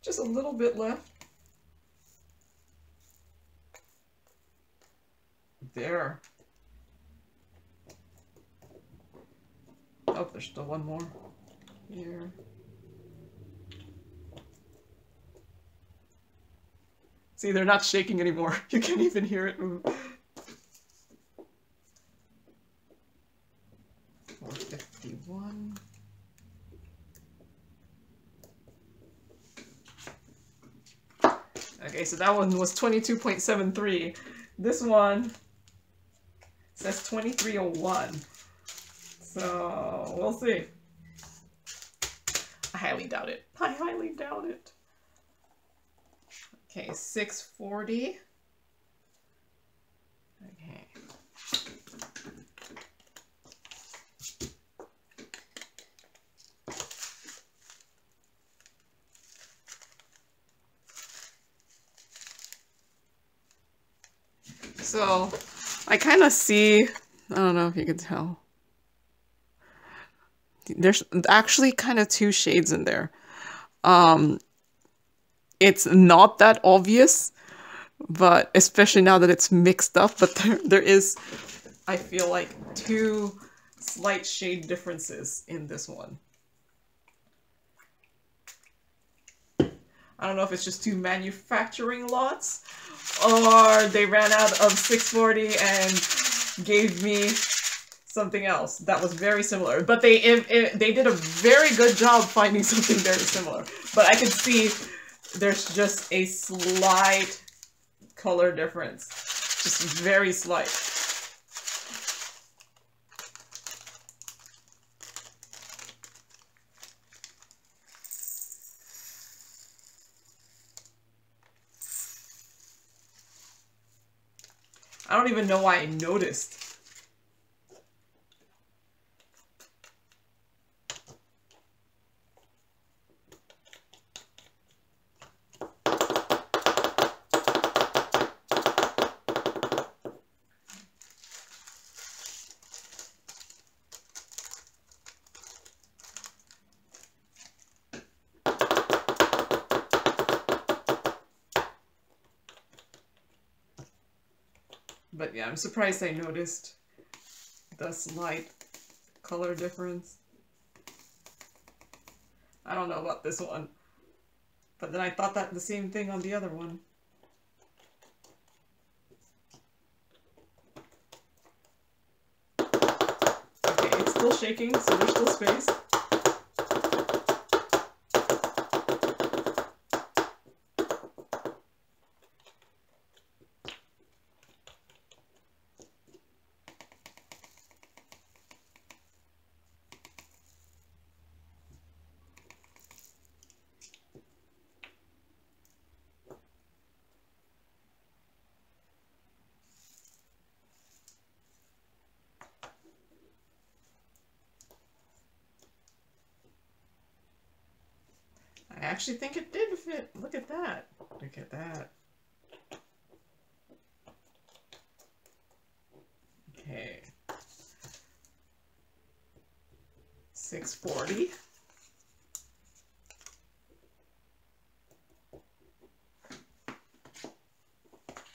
Just a little bit left. There. Oh, there's still one more. Here. See, they're not shaking anymore. You can't even hear it move. 451. Okay, so that one was 22.73. This one says 2301. So, we'll see. I highly doubt it. I highly doubt it. Okay, 640. Okay. So, I kind of see, I don't know if you can tell. There's actually kind of two shades in there. Um, it's not that obvious, but especially now that it's mixed up, but there, there is, I feel like, two slight shade differences in this one. I don't know if it's just two manufacturing lots or they ran out of 640 and gave me something else that was very similar. But they it, it, they did a very good job finding something very similar. But I could see there's just a slight color difference. Just very slight. I don't even know why I noticed. Surprised I noticed the slight color difference. I don't know about this one. But then I thought that the same thing on the other one. Okay, it's still shaking, so there's still space. I actually think it did fit. Look at that. Look at that. Okay. 640.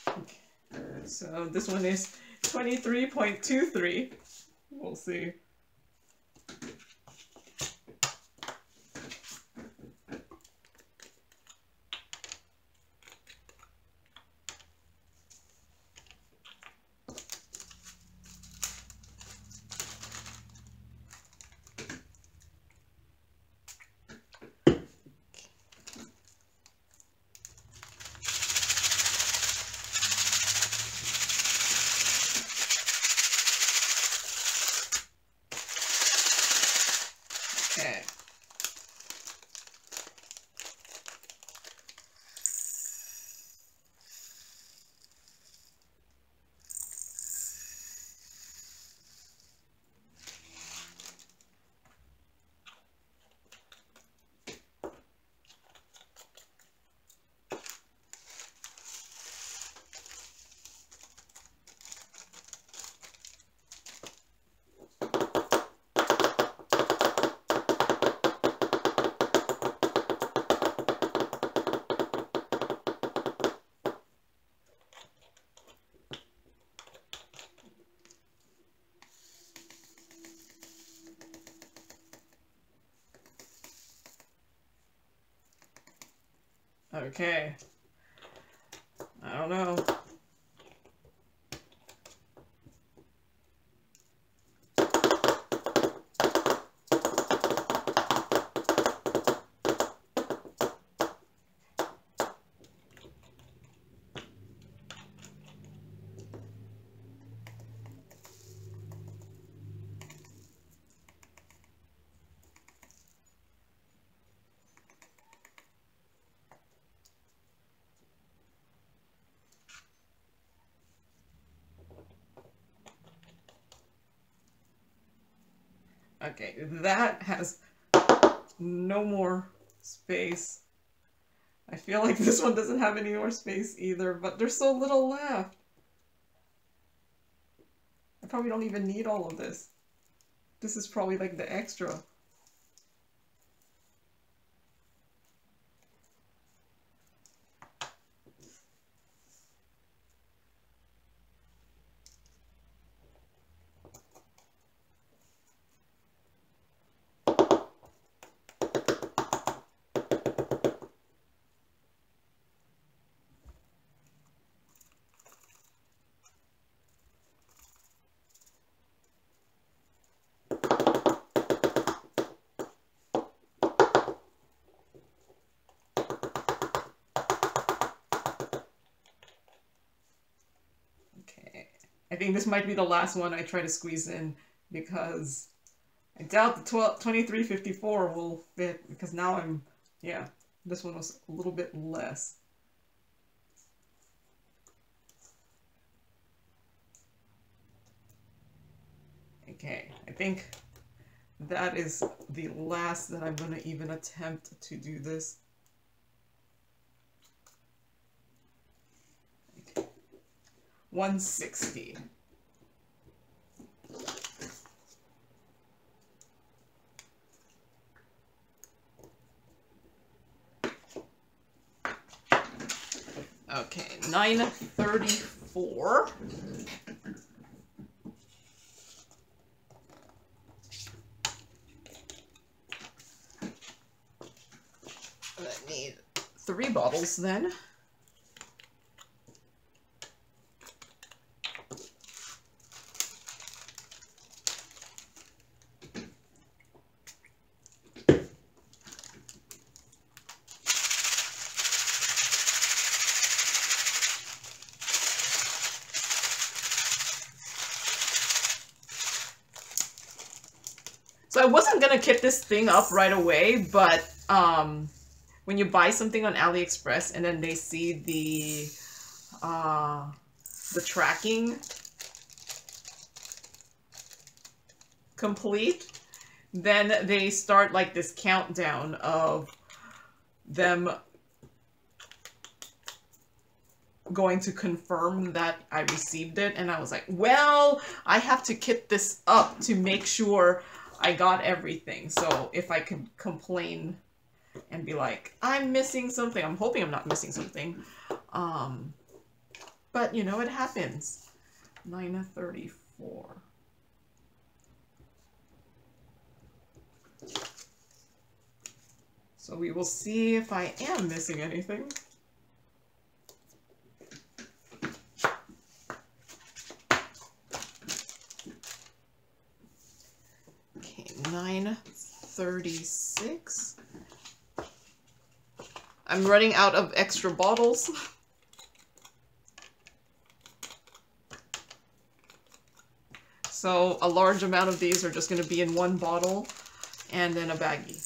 Okay. So this one is 23.23. We'll see. Okay. Okay. I don't know. Okay, that has no more space. I feel like this one doesn't have any more space either, but there's so little left. I probably don't even need all of this. This is probably like the extra. Okay, I think this might be the last one I try to squeeze in because I doubt the 12, 2354 will fit because now I'm, yeah, this one was a little bit less. Okay, I think that is the last that I'm going to even attempt to do this. Okay. 160. Okay, 934. I need three bottles then. I wasn't gonna kit this thing up right away, but um, when you buy something on AliExpress and then they see the uh, the tracking complete, then they start like this countdown of them going to confirm that I received it and I was like, well, I have to kit this up to make sure I got everything. So if I could complain and be like, I'm missing something. I'm hoping I'm not missing something. Um, but you know, it happens. 934. So we will see if I am missing anything. Okay, 936. I'm running out of extra bottles. So a large amount of these are just going to be in one bottle and then a baggie.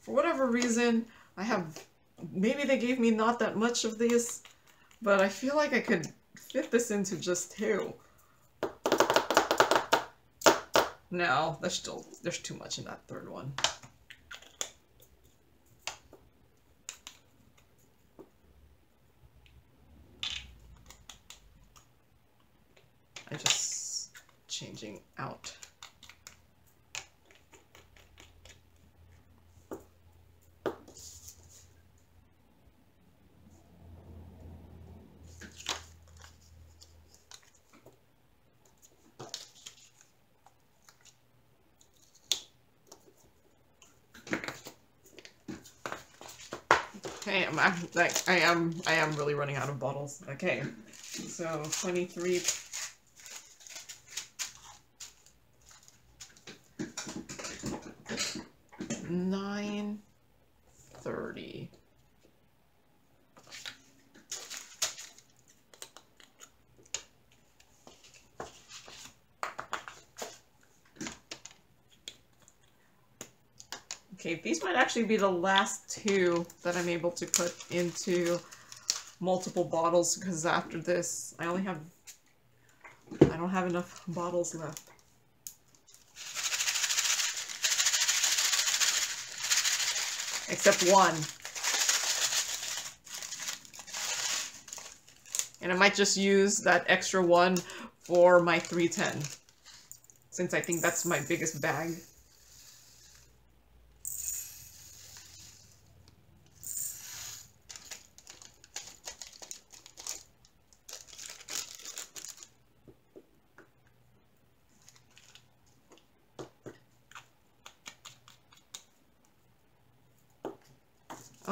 For whatever reason, I have, maybe they gave me not that much of these, but I feel like I could fit this into just two. No, there's still, there's too much in that third one. I just changing out. Like I am I am really running out of bottles. Okay. So 23 nine thirty. Okay, these might actually be the last two that I'm able to put into multiple bottles because after this I only have I don't have enough bottles left. except one. And I might just use that extra one for my 310, since I think that's my biggest bag.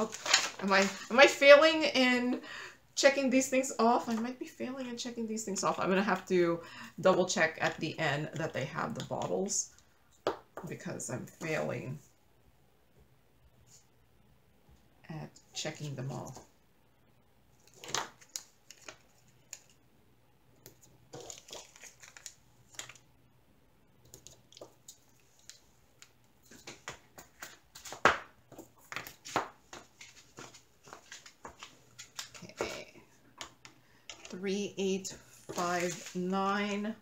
Oh, am I am I failing in checking these things off? I might be failing in checking these things off. I'm gonna have to double check at the end that they have the bottles because I'm failing at checking them off. three eight five nine.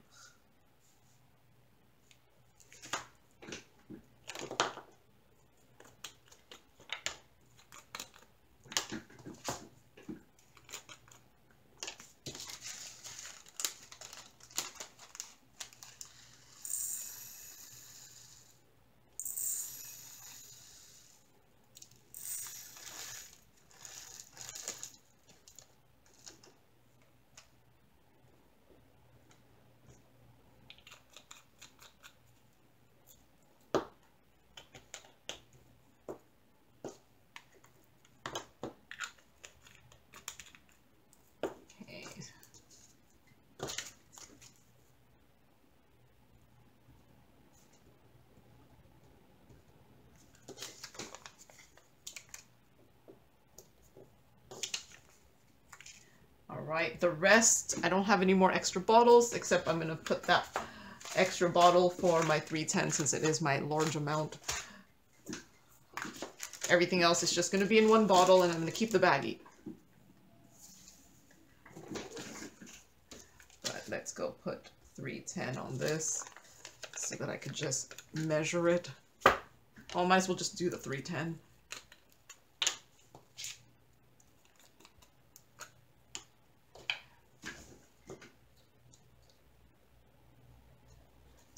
Right? The rest, I don't have any more extra bottles, except I'm going to put that extra bottle for my 310 since it is my large amount. Everything else is just going to be in one bottle and I'm going to keep the baggie. But let's go put 310 on this so that I could just measure it. Oh, I might as well just do the 310.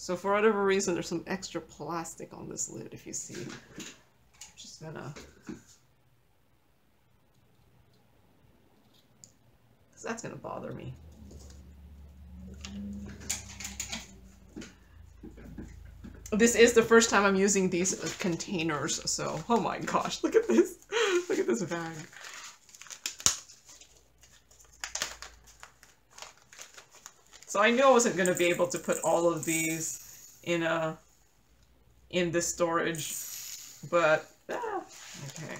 So for whatever reason, there's some extra plastic on this lid, if you see. I'm just gonna... Because that's gonna bother me. This is the first time I'm using these containers, so... Oh my gosh, look at this! look at this bag. So I knew I wasn't going to be able to put all of these in a in the storage, but ah, okay.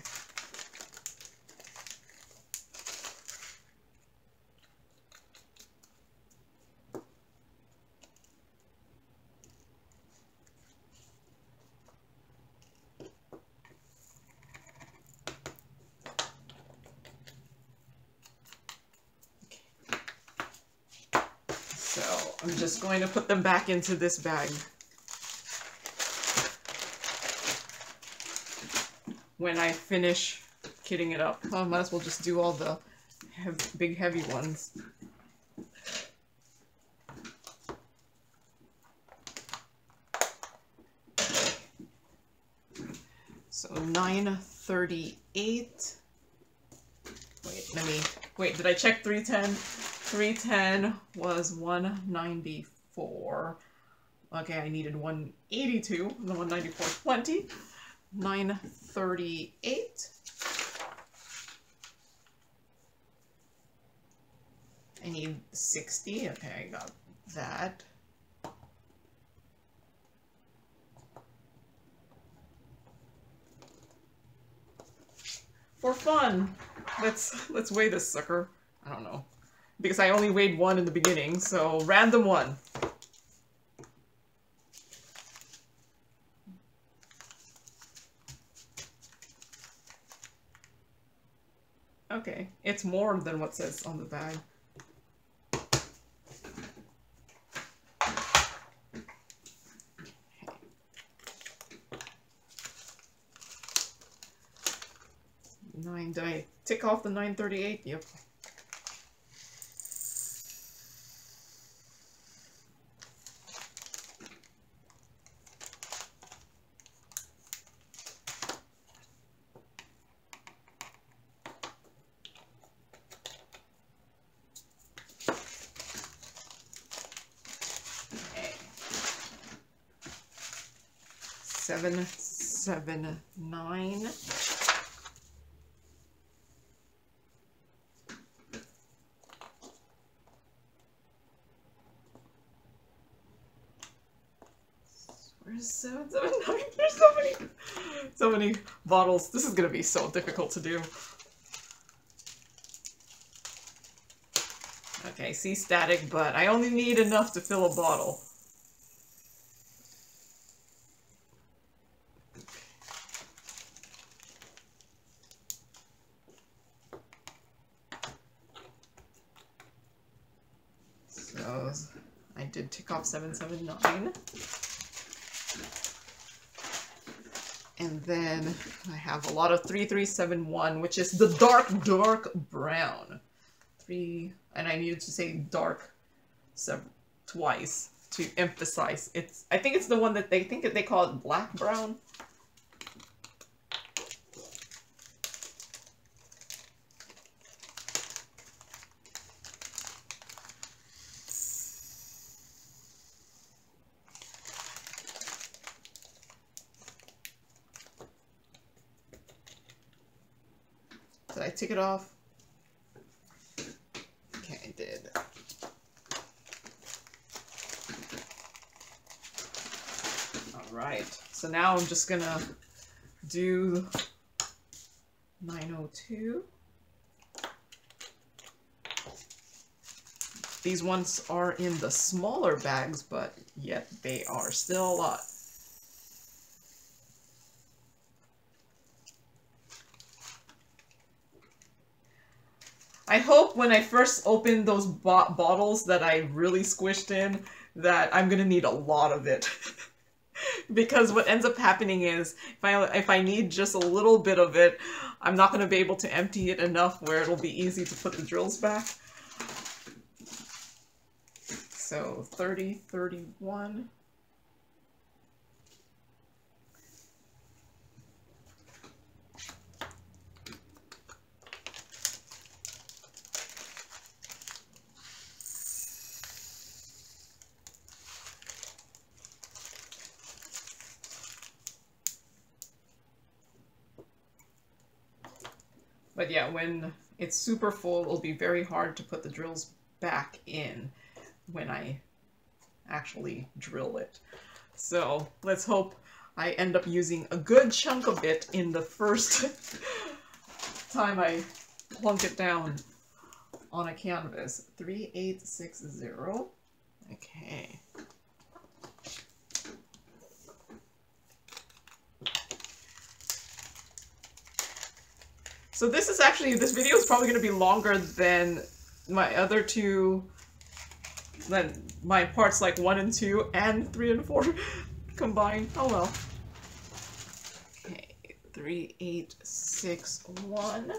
I'm just going to put them back into this bag. When I finish kitting it up. I might as well just do all the big heavy ones. So 938. Wait, let me, wait, did I check 310? 310 was 194. Okay, I needed 182, the 194.20. 938. I need 60. Okay, I got that. For fun, let's let's weigh this sucker. I don't know because I only weighed one in the beginning, so random one. Okay, it's more than what says on the bag. Nine, did I tick off the 938? Yep. seven seven nine. Where's seven seven nine? There's so many, so many bottles. This is gonna be so difficult to do. Okay, see static, but I only need enough to fill a bottle. Did 779. And then I have a lot of 3371, which is the dark, dark brown. Three, and I needed to say dark twice to emphasize. It's, I think it's the one that they think that they call it black brown. Take it off? Okay, I did. Alright, so now I'm just gonna do 902. These ones are in the smaller bags, but yet they are still a lot. I hope when I first open those bo bottles that I really squished in that I'm gonna need a lot of it. because what ends up happening is if I if I need just a little bit of it, I'm not to be able to empty it enough where it'll be easy to put the drills back. So 30, 31. But yeah, when it's super full, it'll be very hard to put the drills back in when I actually drill it. So let's hope I end up using a good chunk of it in the first time I plunk it down on a canvas. 3860. Okay. So this is actually, this video is probably going to be longer than my other two, than my parts like 1 and 2 and 3 and 4 combined. Oh well. Okay, 3, 8, 6, 1.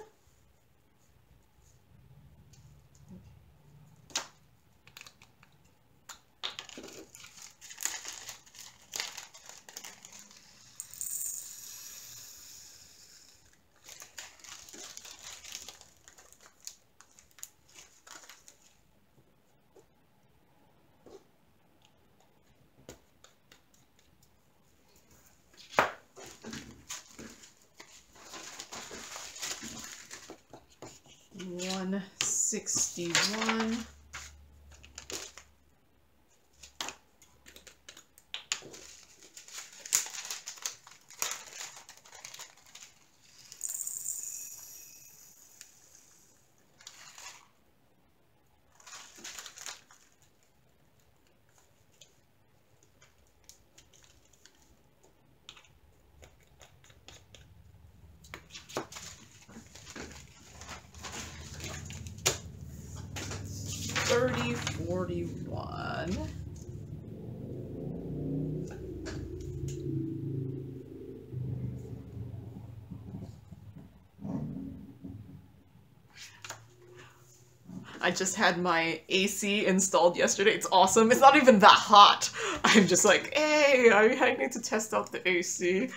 I just had my AC installed yesterday. It's awesome. It's not even that hot. I'm just like, hey, I, need to test out the AC.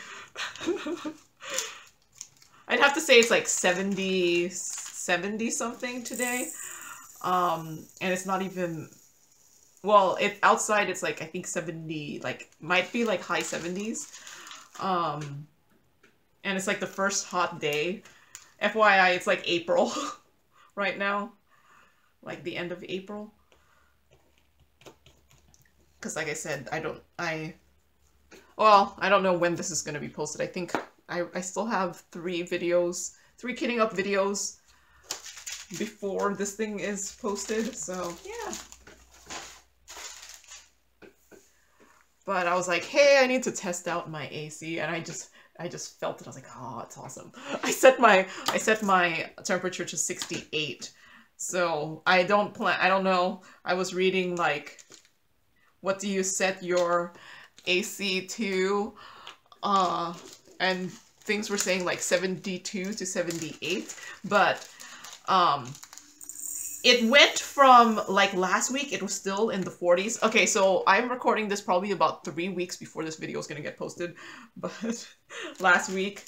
I'd have to say it's like 70, 70 something today. Um, and it's not even, well, it outside it's like, I think 70, like, might be like high 70s. Um, and it's like the first hot day. FYI, it's like April right now. Like the end of April. Because like I said, I don't, I, well, I don't know when this is going to be posted. I think I, I still have three videos, three kitting up videos before this thing is posted, so yeah. But I was like, hey, I need to test out my AC, and I just I just felt it. I was like, oh, it's awesome. I set my I set my temperature to 68. So I don't plan I don't know. I was reading like what do you set your AC to? Uh and things were saying like 72 to 78, but um, it went from like last week, it was still in the 40s. Okay, so I'm recording this probably about three weeks before this video is gonna get posted, but last week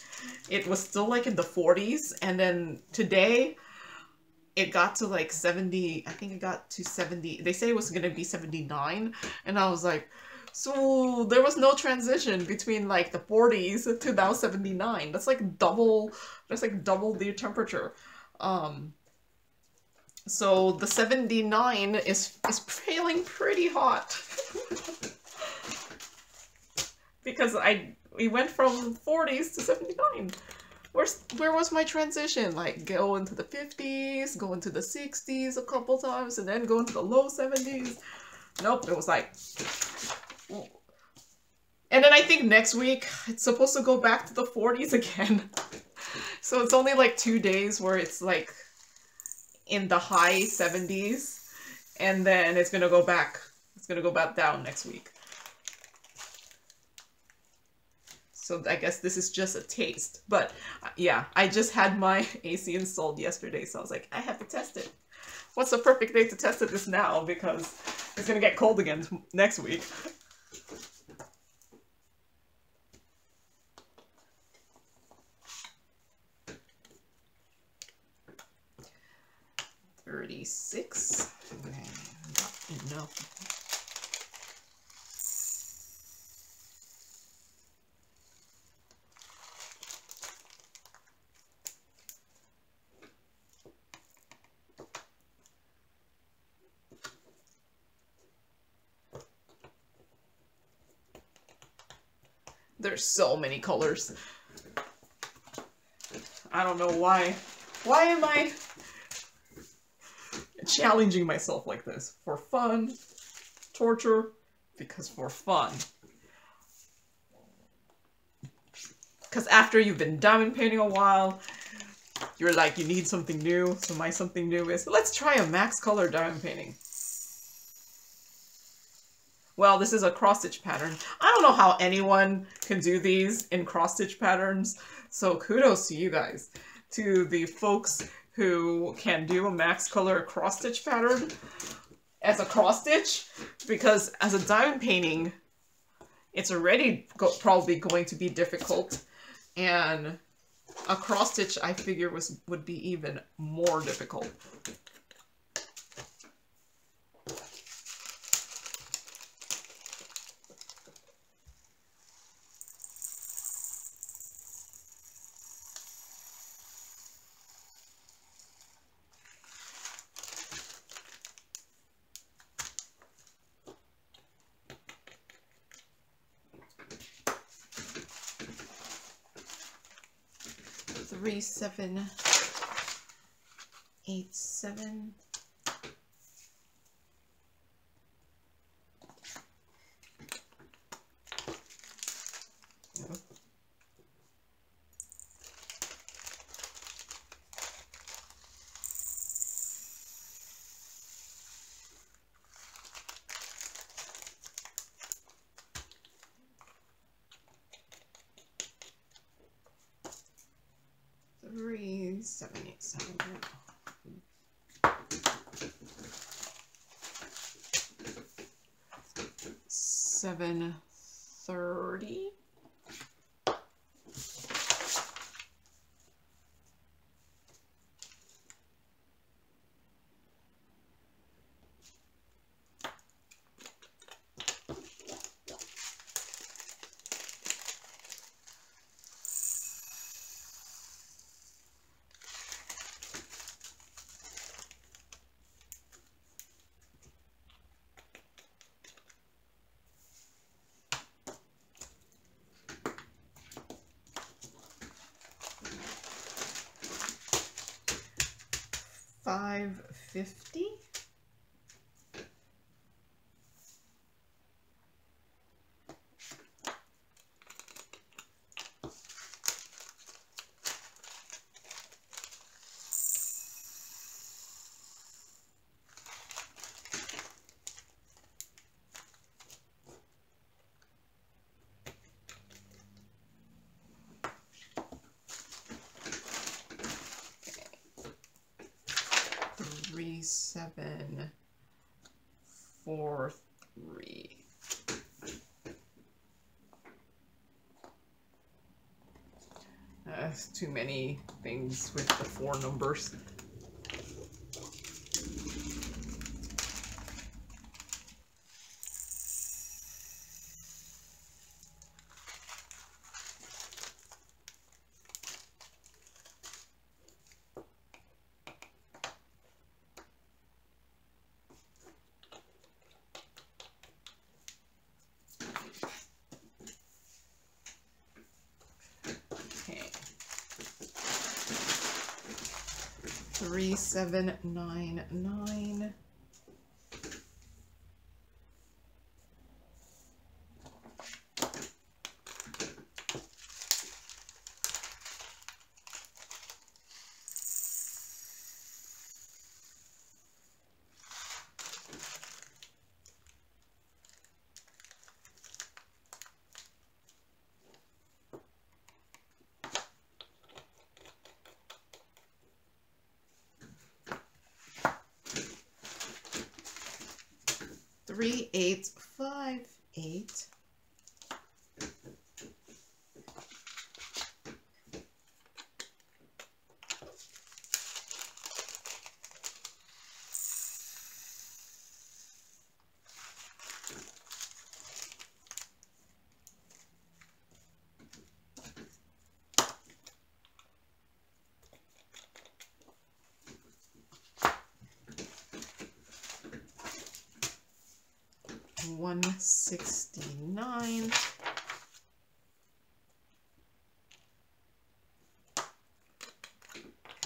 it was still like in the 40s, and then today it got to like 70, I think it got to 70, they say it was gonna be 79, and I was like, so there was no transition between like the 40s to now 79. That's like double, that's like double the temperature. Um, so the 79 is, is feeling pretty hot. because I we went from 40s to 79. Where's, where was my transition? Like go into the 50s, go into the 60s a couple times, and then go into the low 70s. Nope, it was like... And then I think next week, it's supposed to go back to the 40s again. So it's only like two days where it's like in the high 70s and then it's gonna go back It's gonna go back down next week. So I guess this is just a taste. But uh, yeah, I just had my AC installed yesterday, so I was like, I have to test it. What's the perfect day to test it is now because it's gonna get cold again next week. Thirty-six. Not enough. There's so many colors. I don't know why. Why am I challenging myself like this? For fun? Torture? Because for fun. Because after you've been diamond painting a while, you're like, you need something new. So my something new is, let's try a max color diamond painting. Well, this is a cross-stitch pattern. I don't know how anyone can do these in cross-stitch patterns, so kudos to you guys. To the folks who can do a max color cross-stitch pattern as a cross-stitch, because as a diamond painting, it's already go probably going to be difficult, and a cross-stitch I figure was would be even more difficult. three, seven, eight, seven. three, seven, eight, seven. Seven thirty. Five fifty. three, seven, four, three. That's too many things with the four numbers. Okay. Three, seven, nine, nine. 169.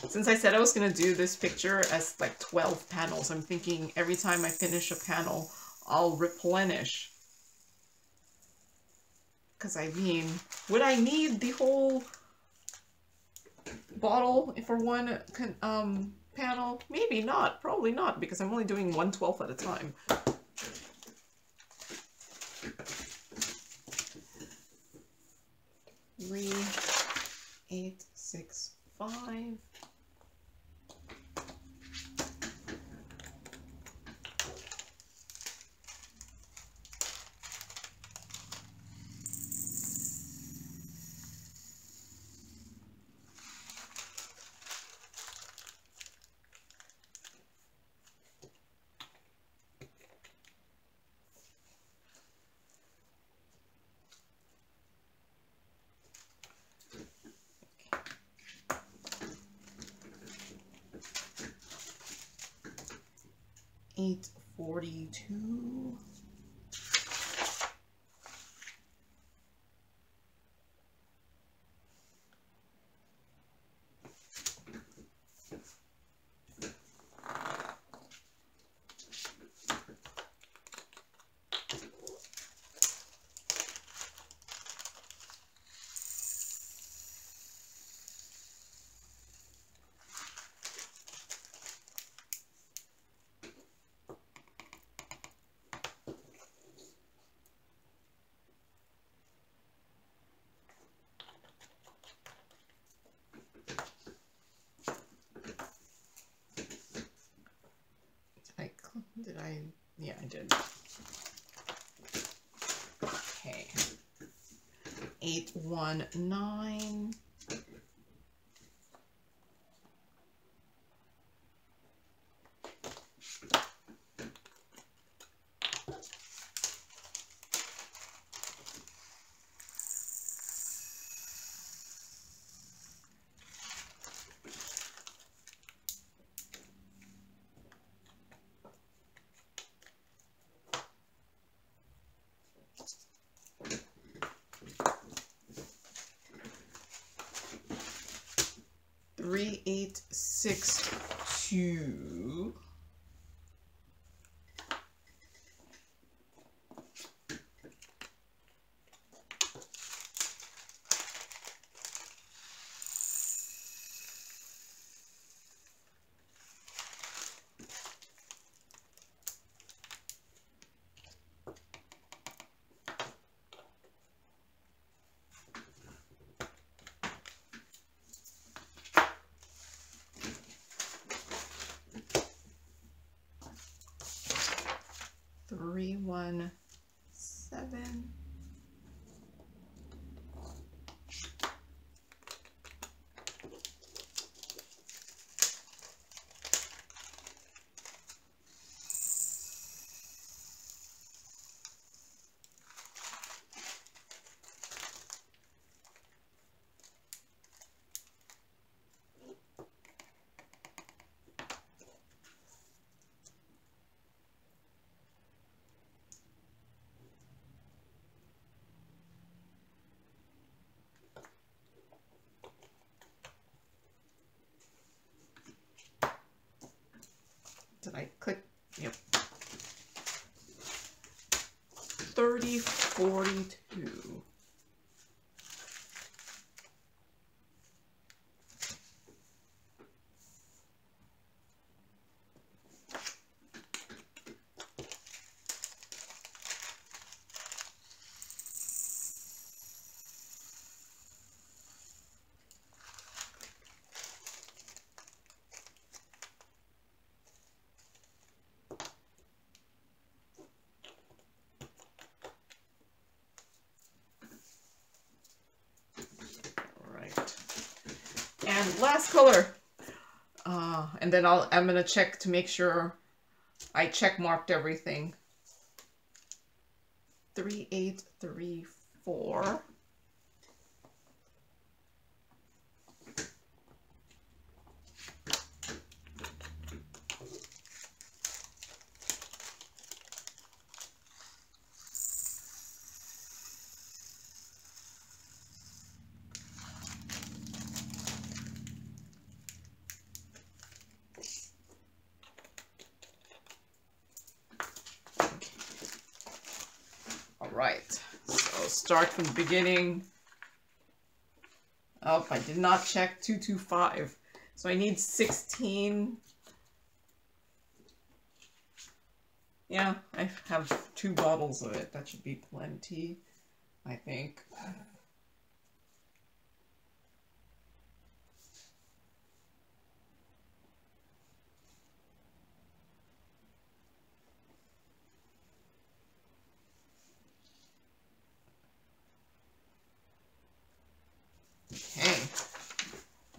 Since I said I was going to do this picture as like 12 panels, I'm thinking every time I finish a panel, I'll replenish. Because I mean, would I need the whole bottle for one um, panel? Maybe not, probably not, because I'm only doing 1/12 at a time. Five. eight forty two. I did I yeah I did. Okay. Eight one nine. Three eight six two. Three one seven. I click? Yep. 30, 42. Last color. Uh, and then I'll, I'm gonna check to make sure I check marked everything. Three, eight, three, four. right. So start from the beginning. Oh, I did not check 225. So I need 16. Yeah, I have two bottles of it. That should be plenty, I think.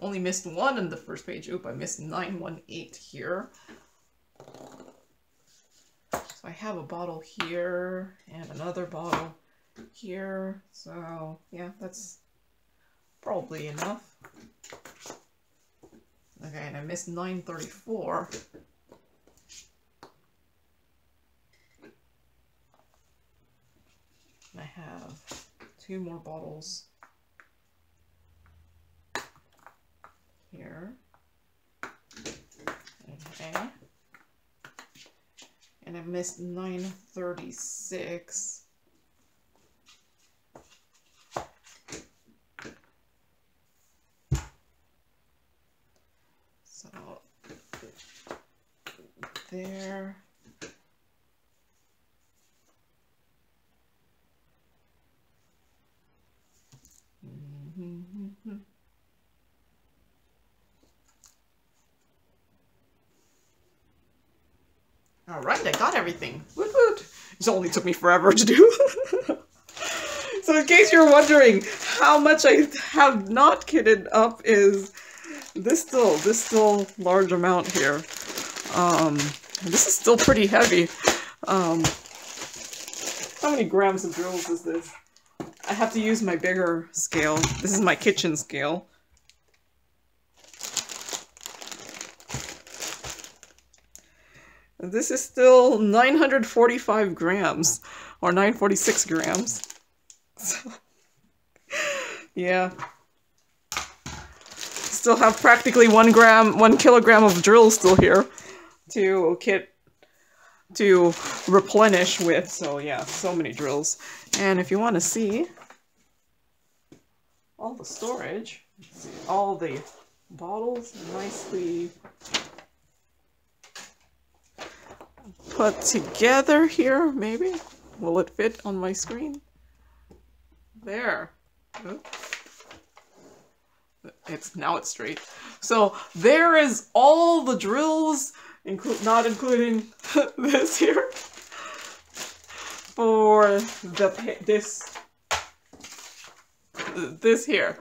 Only missed one in the first page. Oop, I missed 918 here. So I have a bottle here and another bottle here. So yeah, that's probably enough. Okay, and I missed 934. I have two more bottles here. Okay. And I missed 936. So there. All right, I got everything. Woot woot. It only took me forever to do. so in case you're wondering how much I have not kitted up is this still, this still large amount here. Um, this is still pretty heavy. Um, how many grams of drills is this? I have to use my bigger scale. This is my kitchen scale. This is still 945 grams, or 946 grams. So, yeah. Still have practically one gram, one kilogram of drill still here to kit, to replenish with. So yeah, so many drills. And if you want to see all the storage, all the bottles nicely put together here, maybe? Will it fit on my screen? There. It's now it's straight. So there is all the drills, include not including this here, for the this this here.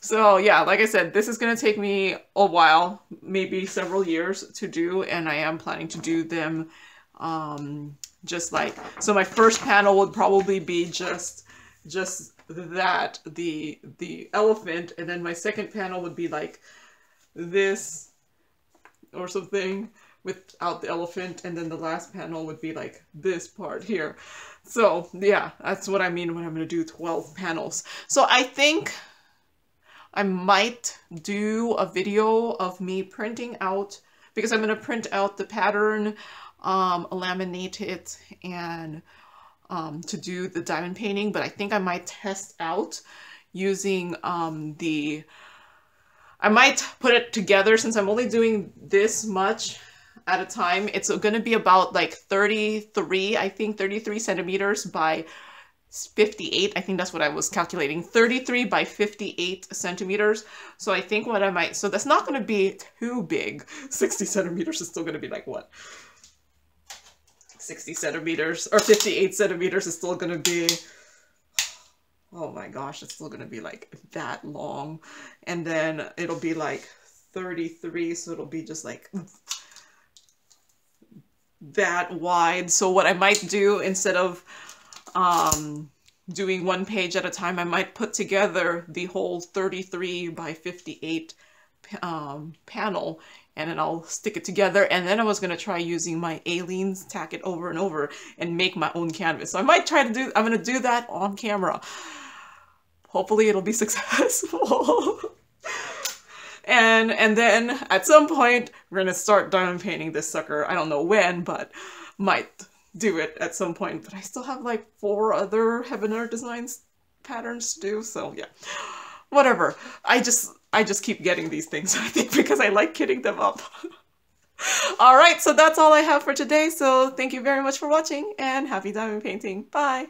So yeah, like I said, this is gonna take me a while, maybe several years to do, and I am planning to do them um, just like, so my first panel would probably be just, just that, the, the elephant, and then my second panel would be like this or something without the elephant, and then the last panel would be like this part here. So yeah, that's what I mean when I'm gonna do 12 panels. So I think I might do a video of me printing out because I'm gonna print out the pattern um, laminate it and um, to do the diamond painting, but I think I might test out using um, the, I might put it together since I'm only doing this much at a time. It's going to be about like 33, I think 33 centimeters by 58. I think that's what I was calculating. 33 by 58 centimeters. So I think what I might, so that's not going to be too big. 60 centimeters is still going to be like what? 60 centimeters or 58 centimeters is still going to be oh my gosh it's still going to be like that long and then it'll be like 33, so it'll be just like that wide. So what I might do instead of um, doing one page at a time, I might put together the whole 33 by 58 um, panel and then I'll stick it together and then I was going to try using my Aleene's, tack it over and over and make my own canvas. So I might try to do, I'm going to do that on camera. Hopefully it'll be successful. and and then at some point we're gonna start diamond painting this sucker. I don't know when, but might do it at some point. But I still have like four other Heaven and Earth Designs patterns to do, so yeah. Whatever. I just I just keep getting these things, I think, because I like kitting them up. Alright, so that's all I have for today, so thank you very much for watching, and happy diamond painting. Bye!